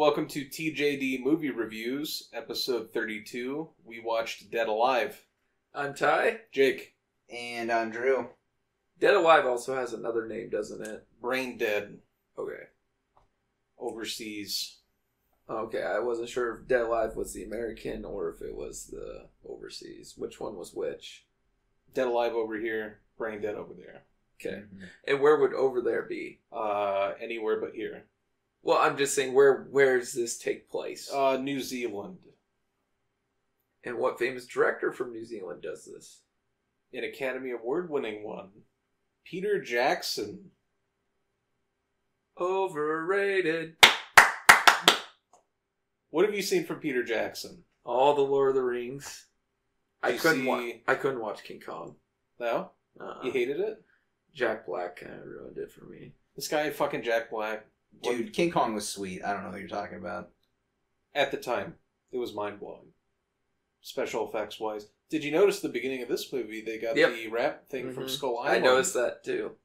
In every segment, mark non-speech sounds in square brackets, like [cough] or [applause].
welcome to TJD Movie Reviews, episode 32. We watched Dead Alive. I'm Ty. Jake, And I'm Drew. Dead Alive also has another name, doesn't it? Brain Dead, Okay. overseas. Okay, I wasn't sure if Dead Alive was the American or if it was the overseas. Which one was which? Dead Alive over here, Brain Dead over there. Okay. And where would over there be? Uh, anywhere but here. Well, I'm just saying where where does this take place? Uh, New Zealand. and what famous director from New Zealand does this? An Academy Award winning one. Peter Jackson. Overrated. What have you seen from Peter Jackson? All the Lord of the Rings. I couldn't see- wa- I couldn't watch King Kong. No? Uh, You hated it? Jack Black kind of ruined it for me. This guy, fucking Jack Black. Dude, King Kong was sweet. I don't know what you're talking about. At the time, it was mind blowing. Special effects wise. Did you notice the beginning of this movie? They got Yep. the rap thing from Mhm. Skull Island. I noticed that too.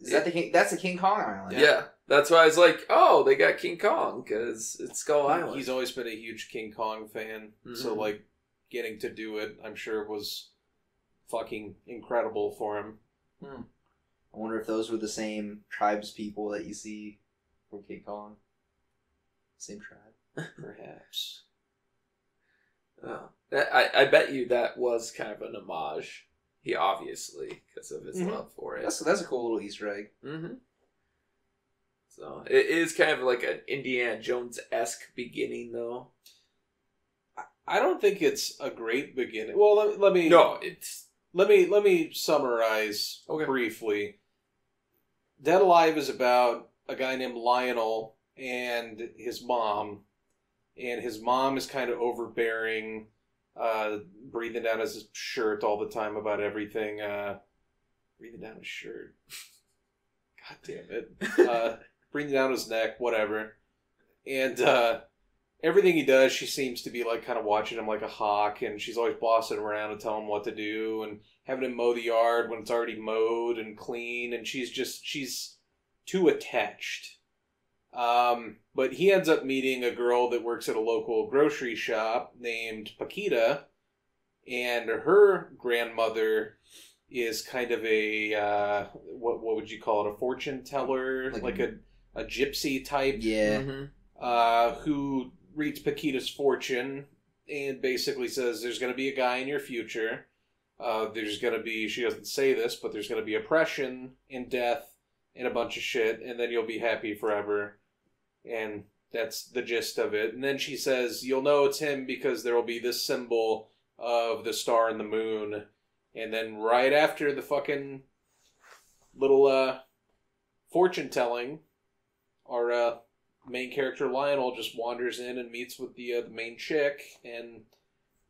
Is that the King? That's the King Kong Island. Yeah. that's why I was like, oh, they got King Kong because it's Skull Island. He's always been a huge King Kong fan, so Mhm. like getting to do it, I'm sure was fucking incredible for him. I wonder if those were the same tribes people that you see from King Kong. Same tribe. [laughs] Perhaps. Oh. I, I bet you that was kind of an homage. He obviously, because of his Mhm. love for it. That's that's a cool little Easter egg. hmm So it is kind of like an Indiana Jones esque beginning, though. I don't think it's a great beginning. Well, let, let me No, it's let me let me summarize Okay. briefly. Dead Alive is about a guy named Lionel and his mom, and his mom is kind of overbearing, uh, breathing down his shirt all the time about everything. Uh, breathing down his shirt. [laughs] God damn it. [laughs] Uh, breathing down his neck, whatever. And uh, everything he does, she seems to be like kind of watching him like a hawk, and she's always bossing him around and telling him what to do, and having him mow the yard when it's already mowed and clean, and she's just she's too attached. Um, but he ends up meeting a girl that works at a local grocery shop named Paquita, and her grandmother is kind of a uh, what what would you call it? A fortune teller, Like- like, a a gypsy type Yeah. Mhm. uh, who reads Paquita's fortune and basically says there's going to be a guy in your future. Uh, there's going to be, she doesn't say this, but there's going to be oppression and death and a bunch of shit, and then you'll be happy forever. And that's the gist of it. And then she says, You'll know it's him because there will be this symbol of the star and the moon. And then right after the fucking little uh, fortune telling, our uh, main character Lionel just wanders in and meets with the uh, the main chick and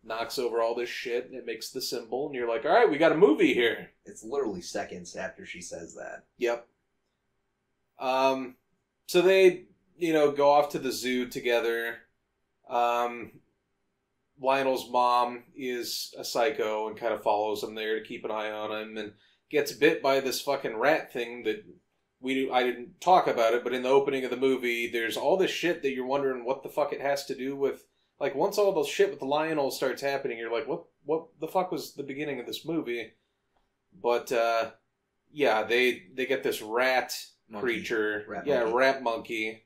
knocks over all this shit and it makes the symbol and you're like, all right, we got a movie here. It's literally seconds after she says that. Yep. Um, so they you know go off to the zoo together. Um, Lionel's mom is a psycho and kind of follows him there to keep an eye on him and gets bit by this fucking rat thing that we I didn't talk about it, but in the opening of the movie, there's all this shit that you're wondering what the fuck it has to do with. Like once all the shit with the Lionel starts happening, you're like, what what the fuck was the beginning of this movie? But uh, yeah, they they get this rat Monkey. creature, Rat yeah, monkey. rat monkey,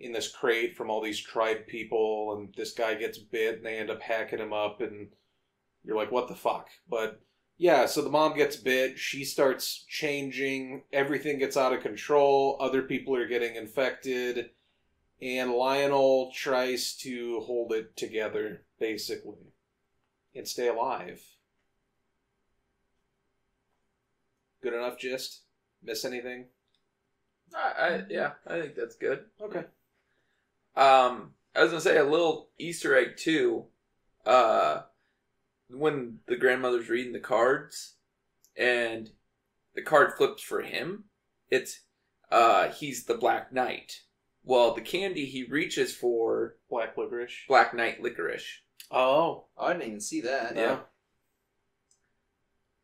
in this crate from all these tribe people, and this guy gets bit, and they end up hacking him up, and you're like, what the fuck? But yeah, so the mom gets bit, she starts changing, everything gets out of control, other people are getting infected, and Lionel tries to hold it together, basically, and stay alive. Good enough, gist? Miss anything? I, I yeah, I think that's good. Okay. Um, I was gonna say a little Easter egg too. Uh, when the grandmother's reading the cards, and the card flips for him, it's uh he's the Black Knight. Well, the candy he reaches for Black licorice. Black Knight licorice. Oh, Oh, I didn't even see that. Yeah.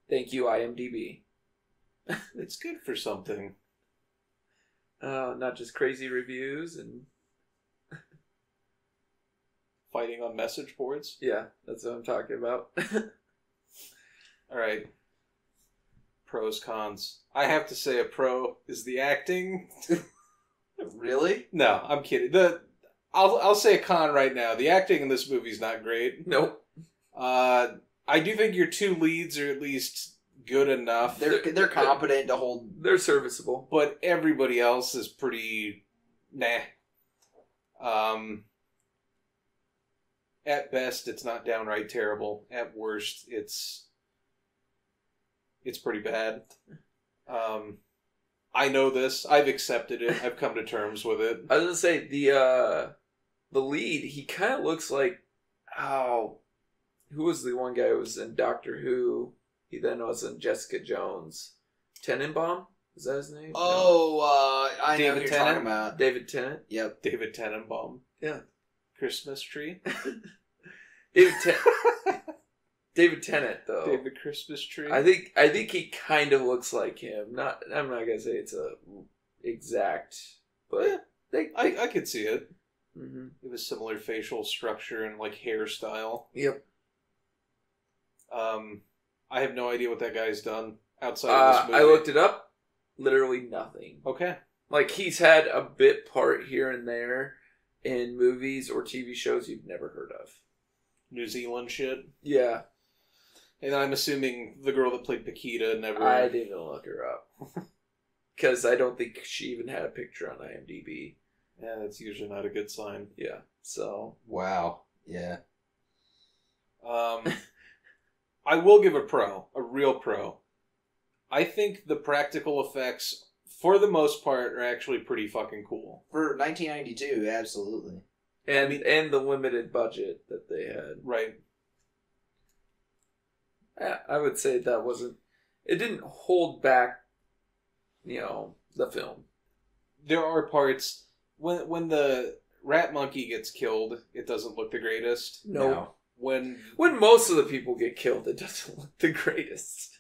Thank you, IMDb. [laughs] it's good for something. Uh, not just crazy reviews and [laughs] fighting on message boards. Yeah, that's what I'm talking about. [laughs] All right. Pros, cons. I have to say a pro is the acting. Really? No, I'm kidding. The I'll I'll say a con right now. The acting in this movie is not great. nope. Uh, I do think your two leads are at least good enough, They're they're competent to hold. They're serviceable. but everybody else is pretty nah. Um, at best, it's not downright terrible. At worst, it's it's pretty bad. Um, I know this. I've accepted it. I've come to terms with it. I was gonna say the uh the lead, he kinda looks like oh who was the one guy who was in Doctor Who? He then was in Jessica Jones. Tenenbaum? Is that his name? No. Oh, uh, I know David who you're Tennant? talking about. David Tennant? Yep. David Tenenbaum. Yeah. Christmas tree. [laughs] [laughs] David Ten- [laughs] David Tennant though. David Christmas tree. I think I think he kind of looks like him. Not I'm not gonna say it's a exact, but Yeah. they, I, I could see it. Mhm. It was similar facial structure and like hairstyle. Yep. Um, I have no idea what that guy's done outside of Uh, this movie. I looked it up. Literally nothing. Okay. Like he's had a bit part here and there in movies or TV shows you've never heard of. New Zealand shit. Yeah, And I'm assuming the girl that played Paquita never. I didn't look her up [laughs] because I don't think she even had a picture on IMDb. Yeah, that's usually not a good sign. Yeah, so Wow. Yeah. Um, [laughs] I will give a pro, a real pro. I think the practical effects, for the most part, are actually pretty fucking cool. For 1992, absolutely. and and the limited budget that they had. Right. Yeah, I would say that wasn't. It didn't hold back, you know, the film. There are parts when when the rat monkey gets killed, it doesn't look the greatest. No. When When most of the people get killed, it doesn't look the greatest.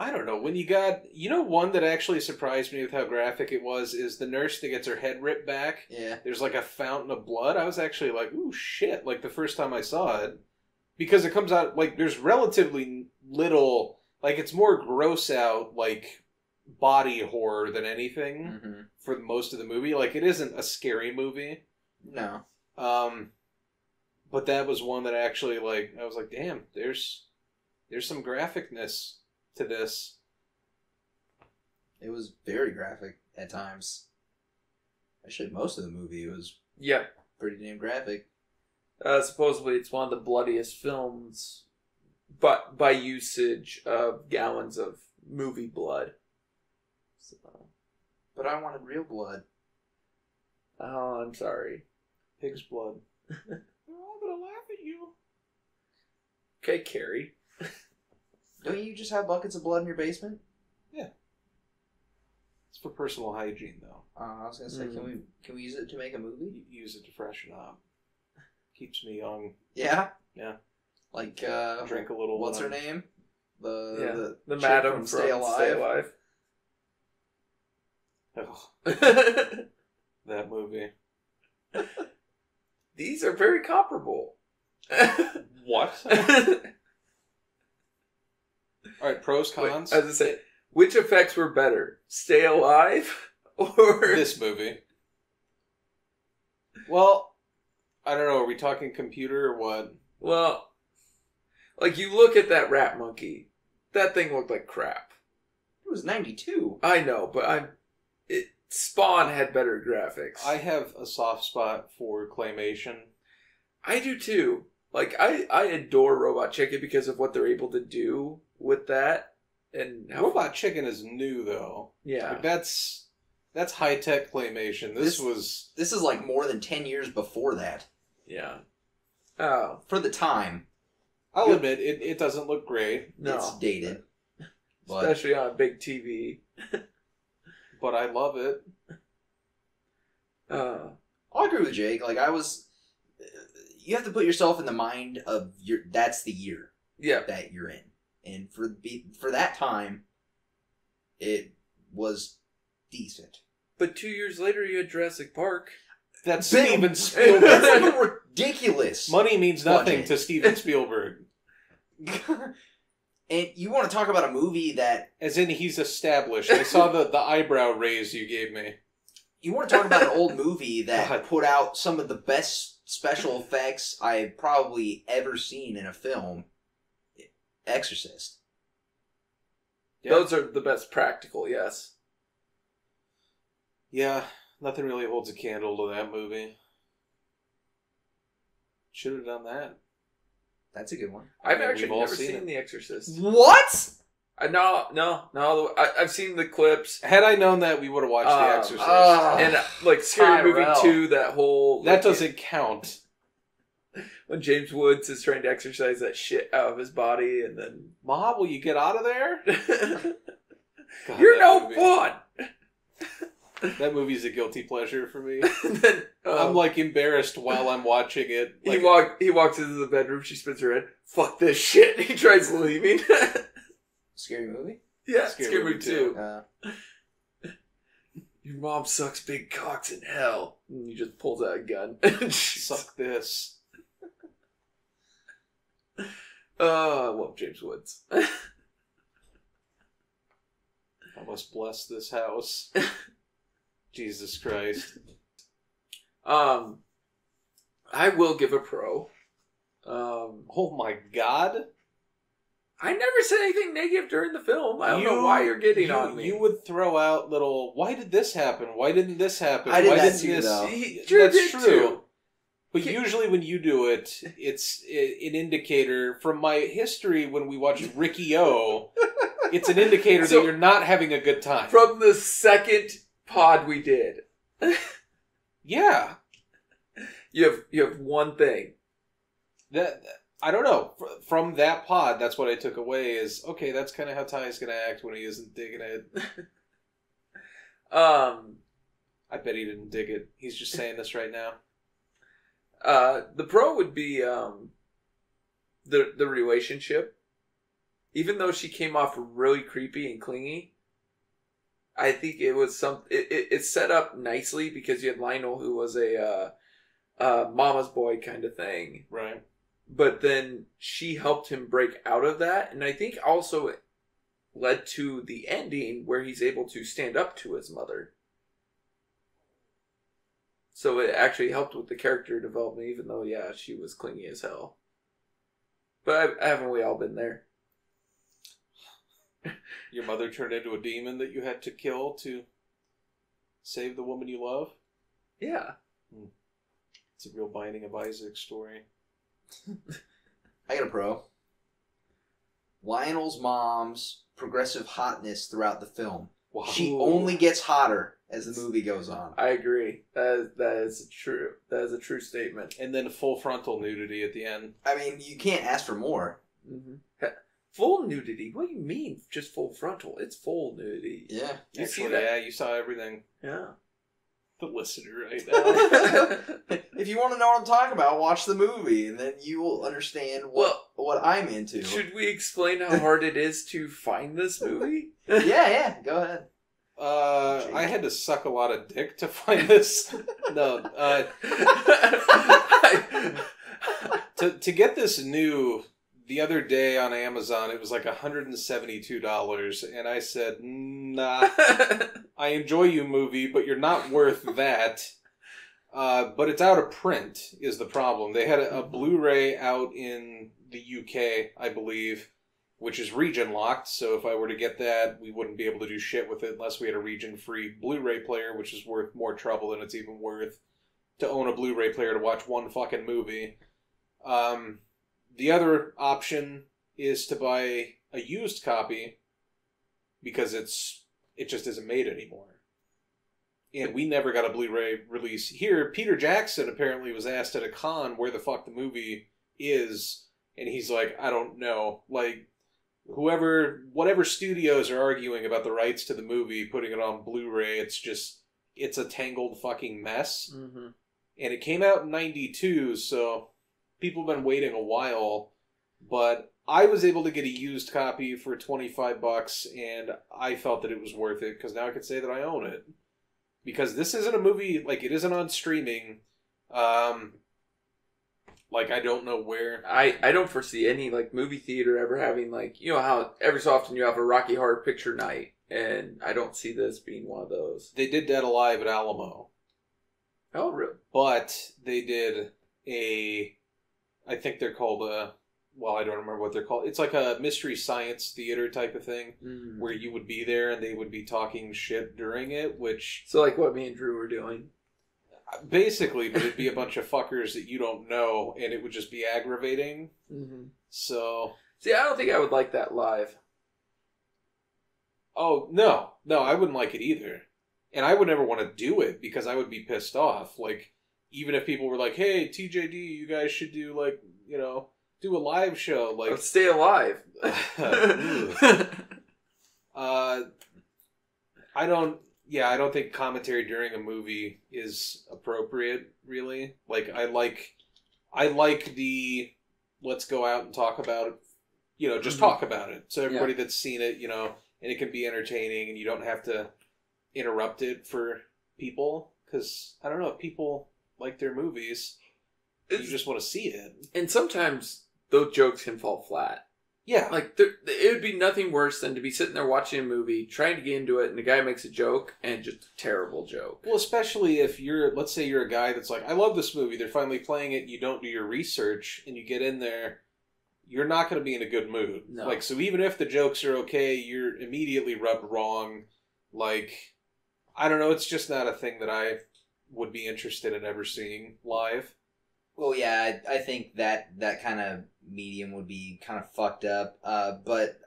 I don't know when you got you know one that actually surprised me with how graphic it was is the nurse that gets her head ripped back. Yeah. There's like a fountain of blood. I was actually like, ooh shit! Like the first time I saw it, because it comes out like there's relatively little. Like it's more gross out like body horror than anything Mm-hmm. for most of the movie. Like it isn't a scary movie. No. Um, but that was one that actually like I was like, damn, there's there's some graphicness to this. It was very graphic at times. Actually, most of the movie was Yeah. pretty damn graphic. Uh, supposedly, it's one of the bloodiest films, but by usage of gallons of movie blood. So, But I wanted real blood. oh, I'm sorry. Pig's blood. [laughs] They're all gonna laugh at you. Okay, Carrie. [laughs] Don't you just have buckets of blood in your basement? Yeah. It's for personal hygiene, though. Uh, I was gonna say, Mm. can we can we use it to make a movie? You use it to freshen up. Keeps me young. Yeah. Yeah. Like uh, Drink a little. what's her name? The Yeah, the, The madam from from Stay Alive. Ugh, [laughs] that movie. [laughs] These are very comparable. [laughs] What? All right, pros Wait, cons. as I say, which effects were better, Stay Alive or this movie. Well, I don't know. Are we talking computer or what? Well, like you look at that rat monkey, that thing looked like crap. It was ninety two. I know, but I'm. It Spawn had better graphics. I have a soft spot for claymation. I do too. Like I, I adore Robot Chicken because of what they're able to do with that, and how Robot Chicken is new though. Yeah, Like that's that's high tech claymation. This, This- was This is like more than ten years before that. Yeah. Oh For the time, I'll admit it, it doesn't look great, no, it's dated. But [laughs] especially on a big TV. [laughs] but I love it. Uh, I agree with Jake. Like I was, you have to put yourself in the mind of your. That's the year yeah, that you're in, and for be for that time, it was decent. but two years later you had Jurassic Park. That's Big- Steven [laughs] That's Spielberg. fucking ridiculous. Money means nothing Budget. to Steven Spielberg. [laughs] and you want to talk about a movie that As in, he's established. I saw the, the eyebrow raise you gave me. you want to talk about an old [laughs] movie that God. put out some of the best special effects I've probably ever seen in a film. Exorcist. Yeah. Those are the best practical, yes. Yeah, nothing really holds a candle to that movie. Should have done that. That's a good one. I've mean, we've actually all never seen seen, it. The Exorcist. What? I no, no, no. I, I've seen the clips Had I known that, we would have watched Uh, The Exorcist. uh, and uh, like Scary Movie Two. That whole that like, doesn't count. [laughs] when James Woods is trying to exercise that shit out of his body, and then Ma, will you get out of there? [laughs] God, you're that no movie. fun. [laughs] That movie's a guilty pleasure for me. [laughs] then um, I'm like embarrassed while I'm watching it. he Like, walk he walks into the bedroom. She spins her head. Fuck this shit. [laughs] He tries leaving. [laughs] Scary movie? yeah, Scary Scary Movie too. Two. Uh, Your mom sucks big cocks in hell. And he just pulls out a gun. suck this. Oh, I love James Woods. I must bless this house. Jesus Christ. [laughs] Um, I will give a pro. Um, Oh my God. I never said anything negative during the film. I don't know why you're getting you, on me. You would throw out little. Why did this happen? Why didn't this happen? I did Why that didn't too, this? though. He sure That's did true. too. But Ki- usually when you do it, it's an indicator. From my history, when we watched Ricky O, it's an indicator [laughs] So- that you're not having a good time. From the second pod we did, [laughs] yeah, you have you have one thing. that I don't know. From that pod, that's what I took away. Is okay. That's kind of how Ty's gonna act when he isn't digging it. [laughs] Um, I bet he didn't dig it. He's just saying this right now. uh, the pro would be um, the the relationship. Even though she came off really creepy and clingy, I think it was some. It, it, it's set up nicely because you had Lionel, who was a uh, uh, mama's boy kind of thing, Right. but then she helped him break out of that, and I think also it led to the ending where he's able to stand up to his mother. So it actually helped with the character development, even though yeah, she was clingy as hell. But haven't we all been there? Your mother turned into a demon that you had to kill to save the woman you love. Yeah. It's a real Binding of Isaac story. [laughs] I got a pro. Lionel's mom's progressive hotness throughout the film. Wow. She only gets hotter as the movie goes on. I agree. That is, that is a true. That is a true statement. and then full frontal nudity at the end. I mean, you can't ask for more. Mm-hmm. Full nudity? What do you mean? Just full frontal? It's full nudity. Yeah. You see that? Yeah, you saw everything. Yeah. The listener right [laughs] now. [laughs] If you want to know what I'm talking about, watch the movie, and then you will understand what what I'm into. Should we explain how hard it is to find this movie? [laughs] yeah, yeah. Go ahead. uh, I had to suck a lot of dick to find this. no, uh, to to get this new the other day on Amazon, it was like hundred and seventy two dollars, and I said, "Nah, [laughs] I enjoy you, movie, but you're not worth that." Uh, but it's out of print is the problem. They had a, a Blu-ray out in the UK, I believe, which is region locked. So if I were to get that, we wouldn't be able to do shit with it unless we had a region-free Blu-ray player, which is worth more trouble than it's even worth to own a Blu-ray player to watch one fucking movie. Um, the other option is to buy a used copy because it's it just isn't made anymore. And we never got a Blu-ray release here. Peter Jackson apparently was asked at a con where the fuck the movie is, and he's like, I don't know. Like, whoever, whatever studios are arguing about the rights to the movie, putting it on Blu-ray, it's just, it's a tangled fucking mess. mm-hmm. And it came out in '92, so people have been waiting a while. But I was able to get a used copy for 25 bucks, and I felt that it was worth it because now I can say that I own it because this isn't a movie like it isn't on streaming. Um, like I don't know where. I, I don't foresee any like movie theater ever having like you know how every so often you have a Rocky Horror Picture Night, and I don't see this being one of those. They did Dead Alive at Alamo, Oh, really? but they did a. I think they're called a. Well, I don't remember what they're called. It's like a mystery science theater type of thing Mm. where you would be there and they would be talking shit during it, which So like what me and Drew were doing. basically, but it'd be a bunch of fuckers that you don't know, and it would just be aggravating. Mm-hmm. So, See, I don't think I would like that live. oh no, no, I wouldn't like it either, and I would never want to do it because I would be pissed off. Like, even if people were like, "Hey, TJD, you guys should do like, you know, do a live show," like, Let's stay alive. [laughs] uh, I don't. Yeah, I don't think commentary during a movie is appropriate. Really, like I like, I like the let's go out and talk about it. You know, just Mhm. talk about it. So everybody that's seen it, you know, and it can be entertaining, and you don't have to interrupt it for people because I don't know if people like their movies. you just want to see it. and sometimes those jokes can fall flat. Yeah, Like there, it would be nothing worse than to be sitting there watching a movie, trying to get into it, and the guy makes a joke and just a terrible joke. Well, especially if you're, let's say you're a guy that's like, I love this movie. They're finally playing it. You don't do your research, and you get in there. You're not going to be in a good mood. No. Like, so even if the jokes are okay, you're immediately rubbed wrong. Like, I don't know. It's just not a thing that I would be interested in ever seeing live. Well, yeah, I, I think that that kind of medium would be kind of fucked up. Uh, but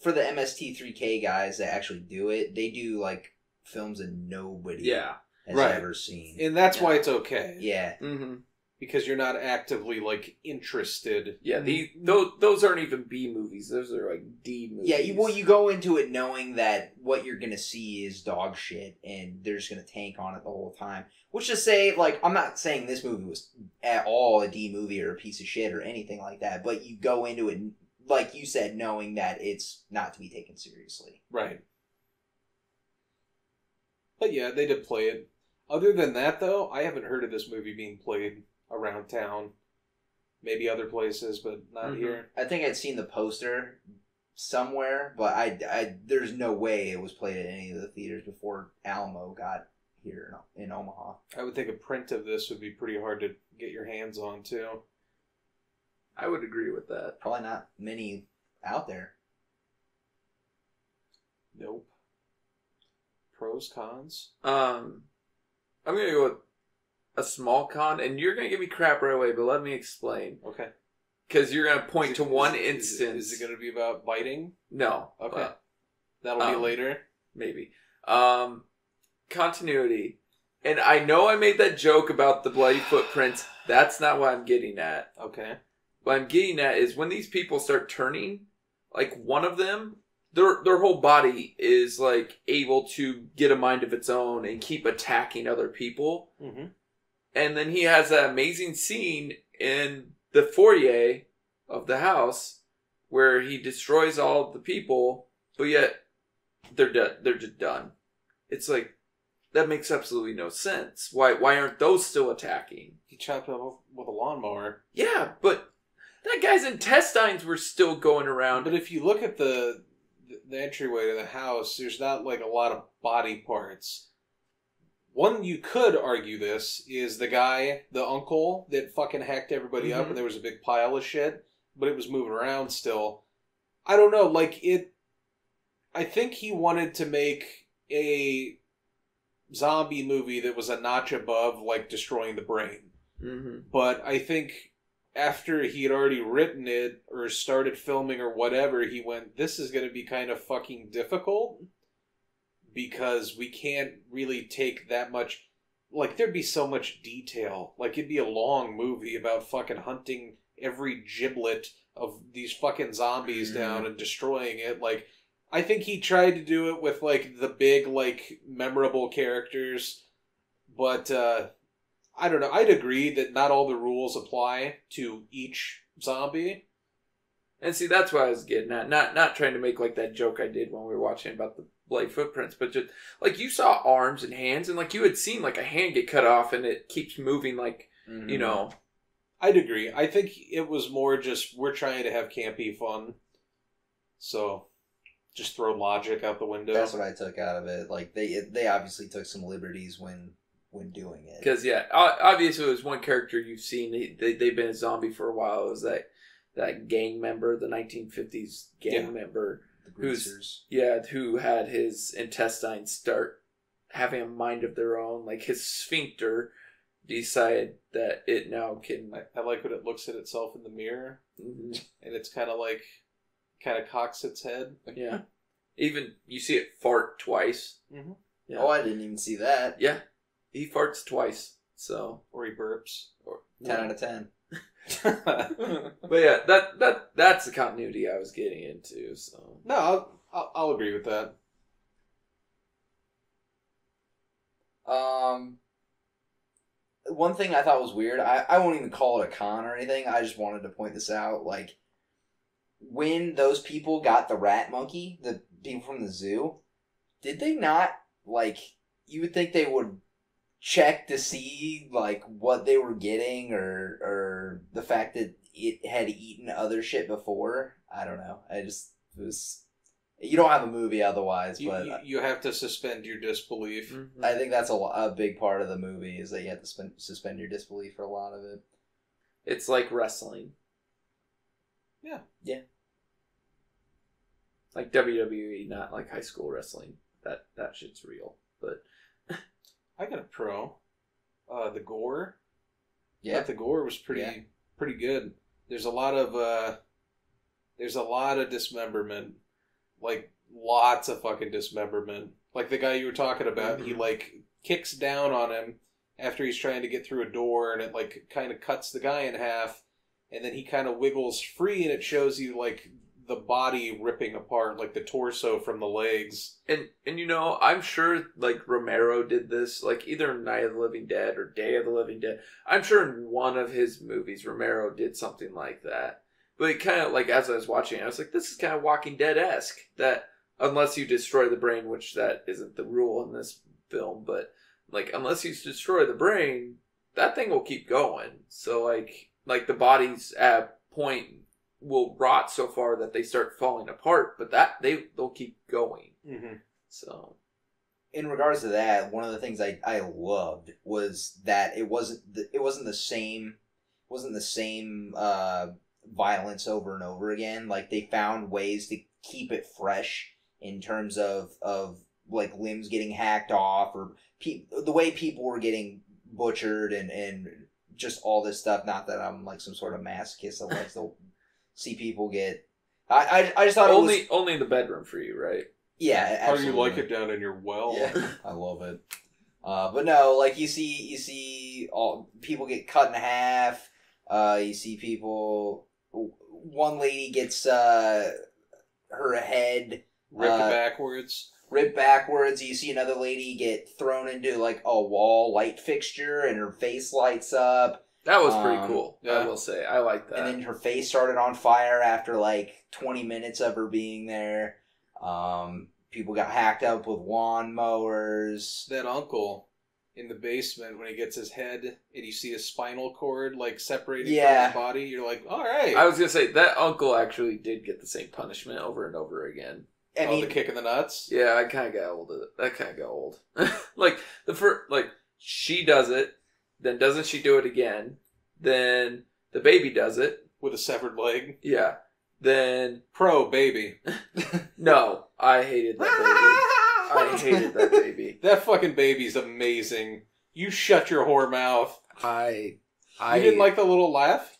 for the MST3K guys that actually do it, they do like films that nobody Yeah. has Right. ever seen. And that's why it's okay. yeah, Mm-hmm. Because you're not actively, like, interested. Yeah. The those those aren't even B movies. Those are like D movies. yeah. You, well, you go into it knowing that what you're gonna see is dog shit, and they're just gonna tank on it the whole time. Which to say, like, I'm not saying this movie was at all a D movie or a piece of shit or anything like that, but you go into it, like you said, knowing that it's not to be taken seriously. Right. But yeah, they did play it. Other than that, though, I haven't heard of this movie being played around town. Maybe other places, but not Mhm. here. I think I'd seen the poster somewhere, but I, I there's no way it was played at any of the theaters before Alamo got here in, in Omaha. I would think a print of this would be pretty hard to get your hands on, too. I would agree with that. Probably not many out there. Nope. Pros, cons? Um, I'm gonna go with a small con, and you're gonna give me crap right away, but let me explain Okay. because you're gonna point Is to one is instance. Is, it going to be about biting? No. Okay. but That'll Um, be later. maybe. Um, continuity. And I know I made that joke about the bloody footprints. That's not what I'm getting at. Okay. What I'm getting at is when these people start turning, like one of them, their their whole body is like able to get a mind of its own and keep attacking other people. Mm-hmm. And then he has an amazing scene in the foyer of the house where he destroys all the people, but yet they're dead. They're just done. It's like that makes absolutely no sense. Why? Why aren't those still attacking? He chopped them off with a lawnmower. Yeah, but that guy's intestines were still going around. But if you look at the the entryway to the house, there's not like a lot of body parts. One you could argue this is the guy, the uncle that fucking hacked everybody up, Mhm. and there was a big pile of shit, but it was moving around still. I don't know, like it. I think he wanted to make a zombie movie that was a notch above, like destroying the brain hmm but I think after he had already written it or started filming or whatever, he went, "This is going to be kind of fucking difficult because we can't really take that much. Like, there'd be so much detail. Like, it'd be a long movie about fucking hunting every giblet of these fucking zombies Mhm. down and destroying it. Like." I think he tried to do it with like the big like memorable characters, but uh I don't know. I'd agree that not all the rules apply to each zombie. And see, that's what I was getting at. Not not trying to make like that joke I did when we were watching about the blade footprints, but just like you saw arms and hands, and like you had seen like a hand get cut off, and it keeps moving. Like Mm-hmm. you know, I'd agree. I think it was more just we're trying to have campy fun, so just throw logic out the window. That's what I took out of it. Like they they obviously took some liberties when when doing it. because yeah, obviously it was one character you've seen. They, they they've been a zombie for a while. It was that that gang member, the 1950s gang Yeah. member. The who's- greasers. Yeah, who had his intestines start having a mind of their own. Like his sphincter decided that it now can. I, I like when it looks at itself in the mirror Mhm. and it's kind of like kind of cocks its head. Yeah. Even you see it fart twice. Mhm. Yeah. Oh, I didn't even see that. yeah. He farts twice. So. Or he burps. Or, Ten out of ten. [laughs] [laughs] but yeah, that that that's the continuity I was getting into. So. no, I'll, I'll, I'll agree with that. Um, one thing I thought was weird. I I won't even call it a con or anything. I just wanted to point this out. Like when those people got the rat monkey, the people from the zoo, did they not like? You would think they would check to see like what they were getting or or the fact that it had eaten other shit before. I don't know. I just it was. You don't have a movie otherwise, You, but you, you have to suspend your disbelief. Mhm. I think that's a, a big part of the movie is that you have to spend, suspend your disbelief for a lot of it. It's like wrestling. Yeah. Yeah. Like WWE, not like high school wrestling. That that shit's real. But I got a pro. Uh, the gore. I Yeah, thought the gore was pretty Yeah. pretty good. There's a lot of uh, there's a lot of dismemberment, like lots of fucking dismemberment. Like the guy you were talking about, he Mhm. like kicks down on him after he's trying to get through a door, and it like kind of cuts the guy in half, and then he kind of wiggles free, and it shows you like the body ripping apart, like the torso from the legs. and and you know, I'm sure like Romero did this, like either Night of the Living Dead or Day of the Living Dead. I'm sure in one of his movies Romero did something like that. But it kind of like as I was watching, it, I was like, this is kind of Walking Dead esque. That unless you destroy the brain, which that isn't the rule in this film, but like unless you destroy the brain, that thing will keep going. So like like the bodies at point will rot so far that they start falling apart, but that they they'll keep going. Mm-hmm. So in regards to that, one of the things I, I loved was that it wasn't the, it wasn't the same wasn't the same uh, violence over and over again. Like they found ways to keep it fresh in terms of of like limbs getting hacked off or pe- the way people were getting butchered and and just all this stuff. Not that I'm like some sort of masochist that likes to see people get. I I, I just thought only it was only in the bedroom for you, right? yeah. How do you like it down in your well? Yeah, [laughs] I love it. Uh, but no, like you see, you see all people get cut in half. Uh, you see people. One lady gets uh, her head ripped Uh, backwards. ripped backwards. You see another lady get thrown into like a wall light fixture, and her face lights up. That was pretty Um, cool. yeah. I will say, I like that. and then her face started on fire after like 20 minutes of her being there. Um, people got hacked up with lawn mowers. that uncle in the basement when he gets his head and you see his spinal cord like separating Yeah. from his body, you're like, all right. I was gonna say that uncle actually did get the same punishment over and over again. I oh, mean, the kick in the nuts. Yeah, I kind of got old. That kind of got old. [laughs] like the first, like she does it, then doesn't she do it again? Then the baby does it. with a severed leg. Yeah. Then Pro baby. [laughs] no, I hated that baby. [laughs] I hated that baby. That fucking baby's amazing. You shut your whore mouth. I I You didn't like the little laugh?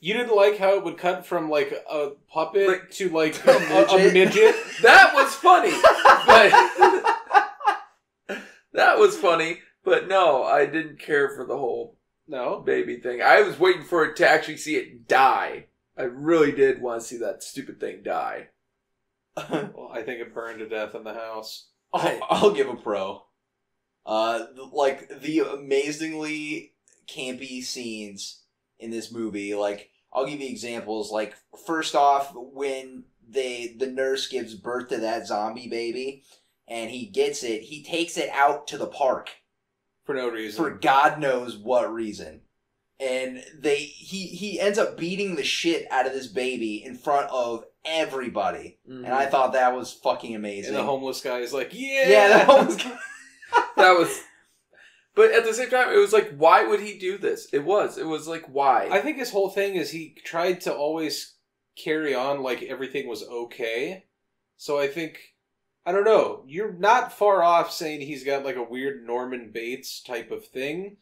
You didn't like how it would cut from like a puppet Like- to like A a, a midget? midget? [laughs] that was funny, but that was funny. But no, I didn't care for the whole No. baby thing. I was waiting for it to actually see it die. I really did want to see that stupid thing die. [laughs] Well, I think it burned to death in the house. [laughs] I'll, I'll give a pro. Uh, like the amazingly campy scenes in this movie, like I'll give you examples. Like first off, when they the nurse gives birth to that zombie baby, and he gets it, he takes it out to the park for no reason. for God knows what reason. And they he he ends up beating the shit out of this baby in front of everybody. Mhm. And I thought that was fucking and amazing. the homeless guy is like, yeah, yeah, the homeless guy. [laughs] [laughs] that was. But at the same time, it was like, why would he do this? It was. It was like, why? I think his whole thing is he tried to always carry on like everything was okay. So I think I don't know. You're not far off saying he's got like a weird Norman Bates type of thing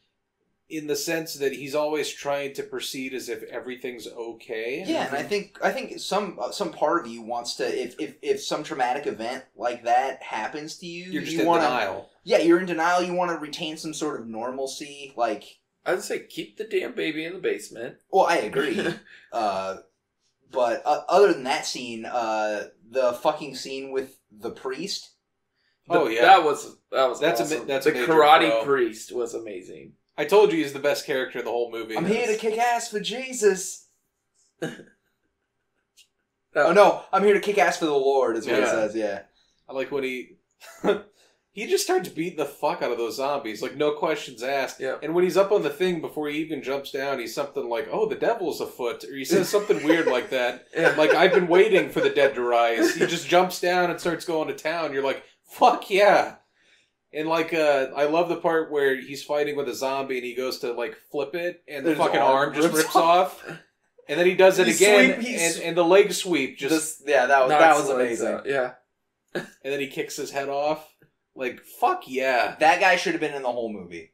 in the sense that he's always trying to proceed as if everything's okay. Yeah, and I think I think some uh, some part of you wants to if if, if some traumatic event like that happens to you, You're just you in want to denial. yeah you're in denial. You want to retain some sort of normalcy. Like, I'd say keep the damn baby in the basement. well, I agree. [laughs] uh, but uh, other than that scene, uh, the fucking scene with the priest. Oh, yeah. that was that was That's a awesome. ma- that's the a major karate pro. priest was amazing. I told you he's the best character in the whole movie. I'm here to kick ass for Jesus. [laughs] That- Oh no, I'm here to kick ass for the Lord. Is what it Yeah. says. Yeah. I like when he [laughs] he just starts beating the fuck out of those zombies, like no questions asked. Yeah. And when he's up on the thing before he even jumps down, he's something like, "Oh, the devil's afoot," or he says something [laughs] weird like that. Yeah. Like I've been waiting for the dead to rise. He just jumps down and starts going to town. You're like, "Fuck yeah!" And like, uh, I love the part where he's fighting with a zombie and he goes to like flip it, and the His fucking arm arm just rips rips off. And then he does it He again, sweep- and, and the leg sweep just This, yeah, that was that was amazing. out. Yeah. and then he kicks his head off. Like fuck yeah! That guy should have been in the whole movie.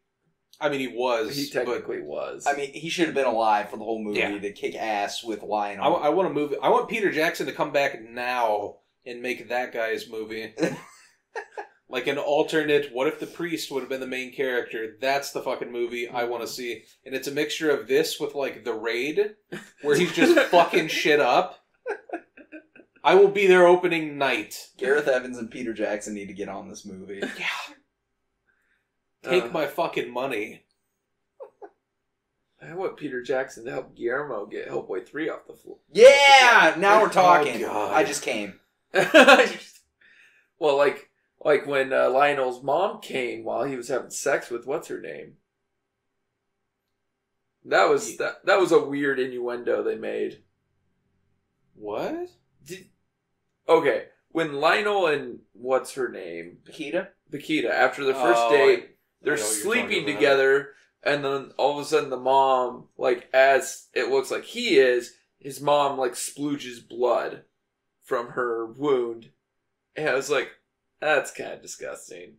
I mean, he was. He but technically was. I mean, he should have been alive for the whole movie Yeah. to kick ass with Lionel. I, want to move. I want Peter Jackson to come back now and make that guy's movie. [laughs] like an alternate. What if the priest would have been the main character? That's the fucking movie I want to see. And it's a mixture of this with like the raid, where he's just [laughs] fucking shit up. I will be there opening night. Gareth Evans and Peter Jackson need to get on this movie. Yeah. [laughs] Take Uh, my fucking money. I want Peter Jackson to help Guillermo get Hellboy 3 off the floor. Yeah, now we're [laughs] Oh, talking. God. I just came. [laughs] well, like like when uh, Lionel's mom came while he was having sex with what's her name. That was that, that was a weird innuendo they made. What? Did, okay, when Lionel and what's her name, Paquita? Paquita, after the first Oh, date, they're I know what you're sleeping talking about. together, and then all of a sudden the mom, like as it looks like he is, his mom like splooges blood from her wound, and I was like, that's kind of disgusting.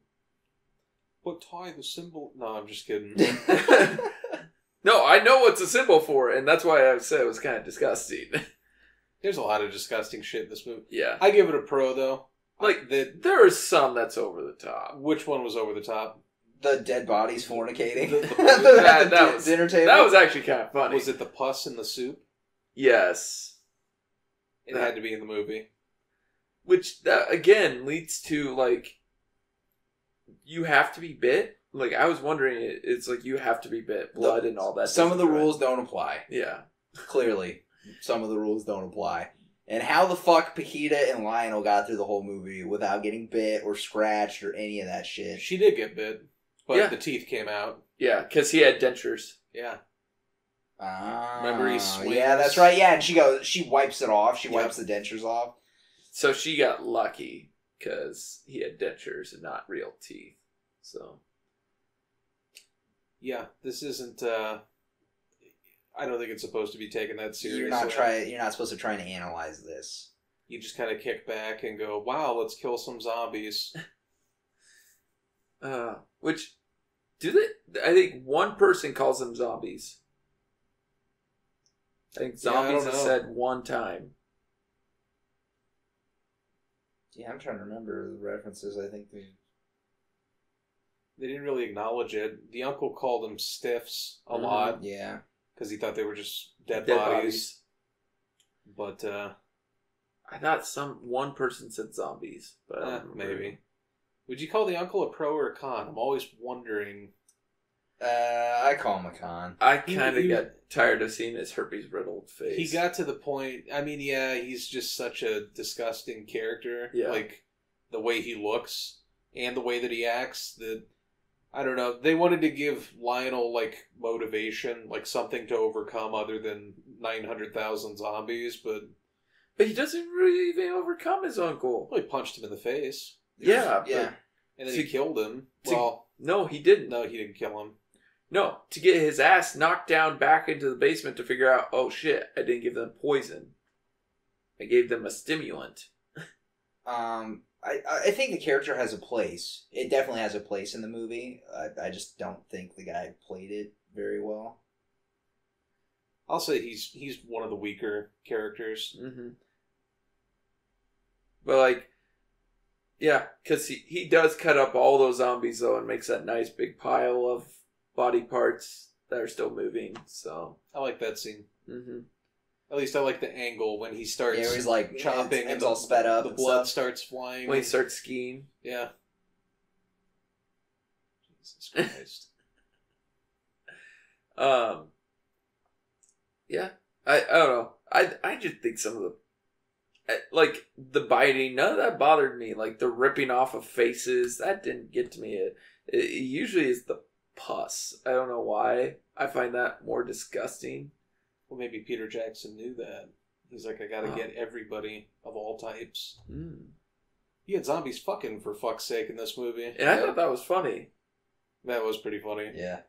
What tie the symbol? No, I'm just kidding. [laughs] [laughs] no, I know what's a symbol for and that's why I said it was kind of disgusting. [laughs] There's a lot of disgusting shit in this movie. yeah, I give it a pro though. Like- that. there is some that's over the top. Which one was over the top? The dead bodies fornicating. The- The, [laughs] the- that- that was- dinner table. That was actually kind of funny. Was it the pus in the soup? Yes. It That- had to be in the movie. which that again leads to like you have to be bit like i was wondering it's like you have to be bit blood and all that Some of the doesn't rules don't apply. yeah Clearly, some of the rules don't apply. And how the fuck Paquita and Lionel got through the whole movie without getting bit or scratched or any of that shit? She did get bit, but Yeah. the teeth came out. yeah because he had dentures Yeah. Ah, Remember he swings? Yeah, that's right. Yeah, and she goes, she wipes it off. She Yep. wipes the dentures off. so she got lucky because he had dentures and not real teeth so Yeah. This isn't. uh I don't think it's supposed to be taken that seriously. You're not try. You're not supposed to try and analyze this. You just kind of kick back and go, "Wow, let's kill some zombies." [laughs] uh which do they i think one person calls them zombies i think Yeah, I zombies is said one time Yeah, I'm trying to remember the references. I think they. They didn't really acknowledge it. The uncle called them stiffs a Mhm. lot Yeah. Because he thought they were just dead, Dead bodies. But uh, I thought some one person said zombies, but eh, maybe. Would you call the uncle a pro or a con? I'm always wondering. Uh, I call him a con. I kind of he- got tired of seeing his herpes riddled face. He got to the point. I mean, yeah, he's just such a disgusting character. Yeah. Like the way he looks and the way that he acts. That I don't know. They wanted to give Lionel like motivation, like something to overcome other than nine hundred thousand zombies, but but he doesn't really even overcome his uncle. well, he punched him in the face Yeah, yeah. and then To- he killed him. to- well, No, he didn't. no, he didn't kill him. No, to get his ass knocked down back into the basement to figure out, oh shit, I didn't give them poison. I gave them a stimulant. Um, I I think the character has a place. It definitely has a place in the movie. I, I just don't think the guy played it very well. I'll say he's he's one of the weaker characters. Mm-hmm. But like, yeah, because he, he does cut up all those zombies though and makes that nice big pile of body parts that are still moving. So, I like that scene. hmm At least I like the angle when he starts Yeah, he's like chopping it's, and it's all sped up. the and blood stuff. starts flying. when he starts skiing, Yeah. Jesus [laughs] Christ. um, yeah, I I don't know. I I just think some of the like the biting, none of that bothered me. Like the ripping off of faces, that didn't get to me. It, it usually is the pus. I don't know why. I find that more disgusting. Well, maybe Peter Jackson knew that. He's like, I gotta Oh. get everybody of all types. Mm. He had zombies fucking for fuck's sake in this movie. And I thought that was funny. That was pretty funny. Yeah.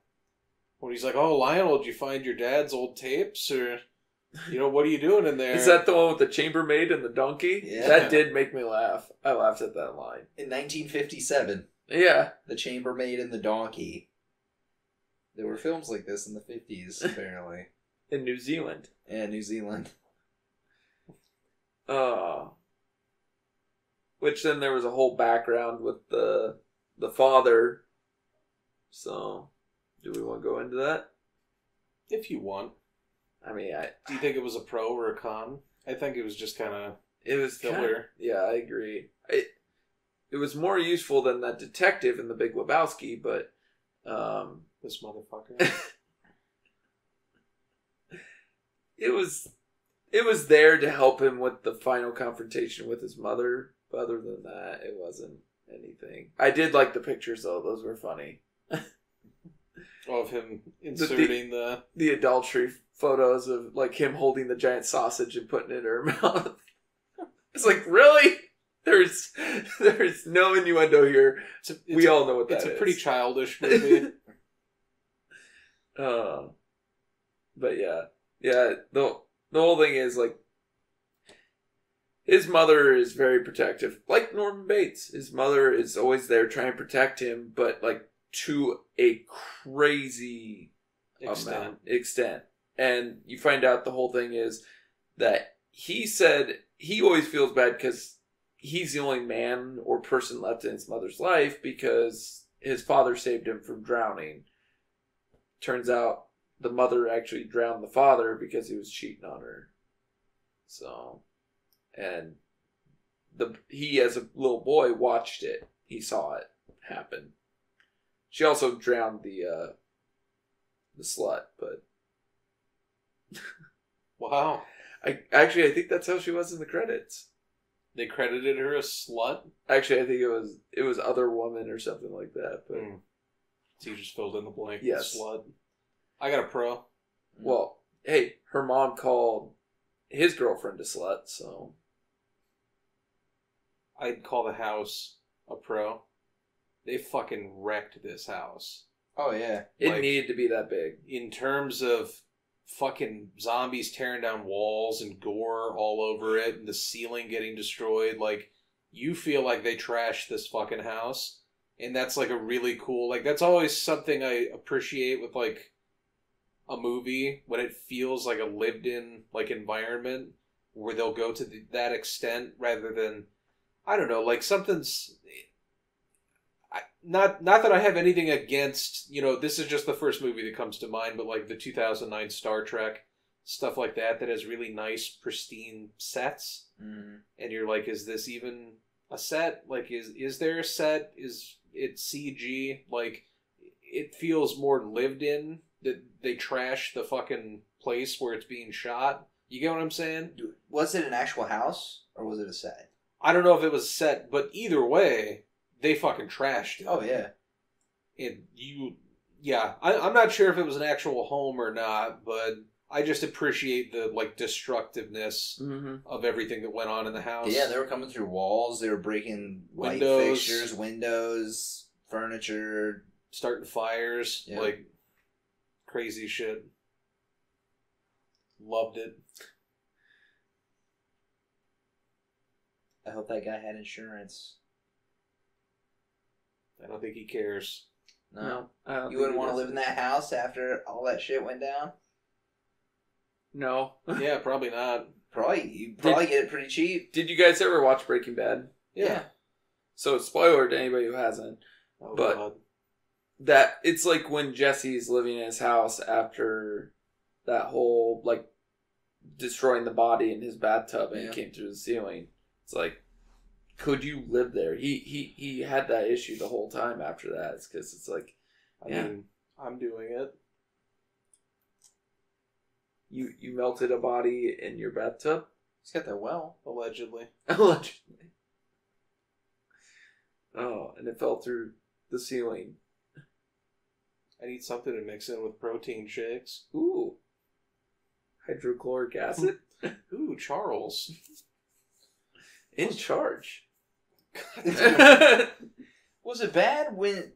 When he's like, "Oh, Lionel, did you find your dad's old tapes, or you know, what are you doing in there?" Is that the one with the chambermaid and the donkey? Yeah. That did make me laugh. I laughed at that line. In 1957, Yeah. The Chambermaid and the Donkey. There were films like this in the 50s, [laughs] apparently. In New Zealand. and New Zealand. Uh which then there was a whole background with the the father. So do we want to go into that? if you want? I mean I Do you think it was a pro or a con? I think it was just kind of it was filler. kinda- yeah, I agree. It it was more useful than that detective in the Big Lebowski, but um this motherfucker. [laughs] it was it was there to help him with the final confrontation with his mother. But other than that, it wasn't anything. I did like the pictures though; those were funny. [laughs] of him inserting the, The adultery photos of like him holding the giant sausage and putting it in her [laughs] mouth. it's like really. There's there's no innuendo here. It's a, it's we all know what that it's is. a pretty childish [laughs] movie. uh, but yeah, yeah. the The whole thing is like his mother is very protective, like Norman Bates. His mother is always there trying to protect him, but like to a crazy extent. amount extent. And you find out the whole thing is that he said he always feels bad because he's the only man or person left in his mother's life because his father saved him from drowning. Turns out the mother actually drowned the father because he was cheating on her. So, and the he as a little boy watched it. He saw it happen. She also drowned the uh the slut, but [laughs] Wow. I actually I think that's how she was in the credits. They credited her a slut. Actually, I think it was it was other woman or something like that. But Mm. So you just filled in the blank. Yes. Slut. I got a pro. Mm-hmm. well, hey, her mom called his girlfriend a slut, so I'd call the house a pro. They fucking wrecked this house. Oh yeah. it Like- needed to be that big. In terms of fucking zombies tearing down walls and gore all over it and the ceiling getting destroyed, like you feel like they trashed this fucking house. And that's like a really cool like that's always something I appreciate with like a movie when it feels like a lived in like environment where they'll go to the, that extent rather than I don't know like something's I, not not that I have anything against you know this is just the first movie that comes to mind but like the 2009 Star Trek stuff like that that has really nice pristine sets Mm. and you're like is this even a set like is is there a set is it CG like it feels more lived in. That they trash the fucking place where it's being shot. You get what I'm saying? Was it an actual house or was it a set? I don't know if it was set, but either way, they fucking trashed it. Oh yeah. And you, yeah, I, I'm not sure if it was an actual home or not, but I just appreciate the like destructiveness Mm-hmm. of everything that went on in the house. Yeah, they were coming through walls. They were breaking light Windows. fixtures, windows, furniture. starting fires, Yeah. like crazy shit. Loved it. I hope that guy had insurance. I don't think he cares. No, No, I don't you wouldn't want to live in that house after all that shit went down. No. [laughs] yeah, probably not. Probably you probably get it pretty cheap. Did you guys ever watch Breaking Bad? Yeah. So spoiler to anybody who hasn't. Oh, But- God. That it's like when Jesse's living in his house after that whole like destroying the body in his bathtub and Yeah. it came through the ceiling. It's like, could you live there? He he he had that issue the whole time after that. It's because it's like I Yeah. mean, I'm doing it. you you melted a body in your bathtub He's got that well. Allegedly. [laughs] allegedly. Oh, and it fell through the ceiling. I need something to mix in with protein shakes. Ooh, hydrochloric acid [laughs] Ooh, Charles. in charge. [laughs] Was it bad when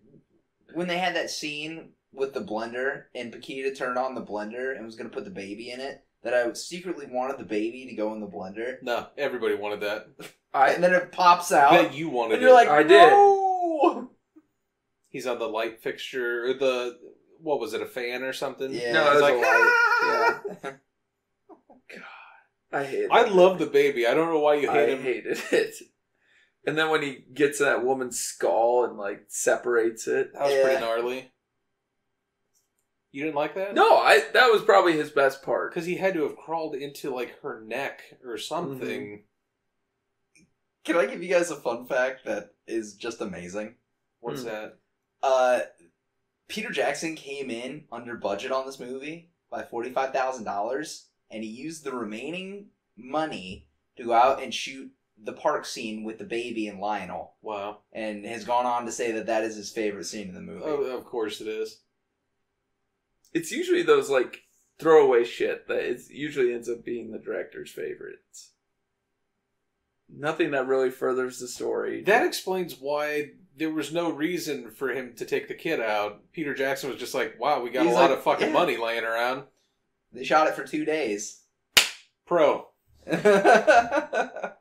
when they had that scene with the blender and Paquita turned on the blender and was gonna put the baby in it? That I secretly wanted the baby to go in the blender, No, everybody wanted that. I and then it pops I out, bet you wanted and you're it. like, I did. No! He's on the light fixture or the what was it, a fan or something? Yeah. No, it was like, a light. [laughs] Yeah. I hate. I that. love the baby. I don't know why you hate I him. hated it. And then when he gets in that woman's skull and like separates it. That was Yeah. pretty gnarly. You didn't like that? No, I that was probably his best part. because he had to have crawled into like her neck or something. Can I give you guys a fun fact that is just amazing? What's Hmm. that? Uh, Peter Jackson came in under budget on this movie by forty five thousand dollars, and he used the remaining money to go out and shoot the park scene with the baby and Lionel, Wow. and has gone on to say that that is his favorite scene in the movie. Oh, of course it is. It's usually those like throwaway shit that it usually ends up being the director's favorites. Nothing that really furthers the story. That explains why there was no reason for him to take the kid out. Peter Jackson was just like, "Wow, we got He's a lot like, of fucking yeah. money laying around." They shot it for two days. Pro. [laughs]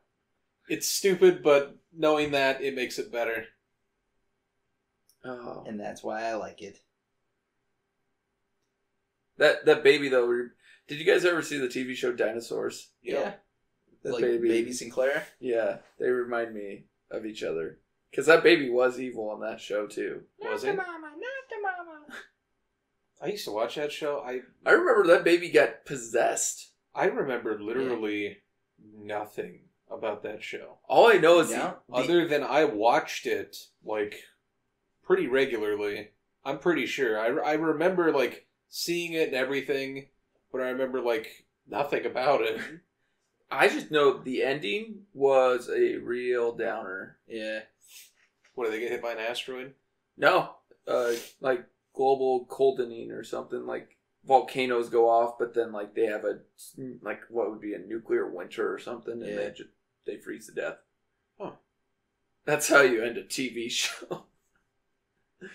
It's stupid, but knowing that it makes it better. oh. and that's why I like it. that that baby though. Did you guys ever see the TV show Dinosaurs? Yeah, That like baby. baby Sinclair. Yeah, they remind me of each other. Because that baby was evil on that show too. wasn't it? I used to watch that show. I I remember that baby got possessed. I remember literally nothing about that show. All I know is Yeah. the, Other than I watched it like pretty regularly. I'm pretty sure. I, I remember like seeing it and everything, but I remember like nothing about it. I just know the ending was a real downer. Yeah, What do they get hit by an asteroid? No, uh, like global coldening or something. Like volcanoes go off, but then like they have a like what would be a nuclear winter or something, and Yeah. they just they freeze to death. Huh. That's how you end a TV [laughs] show.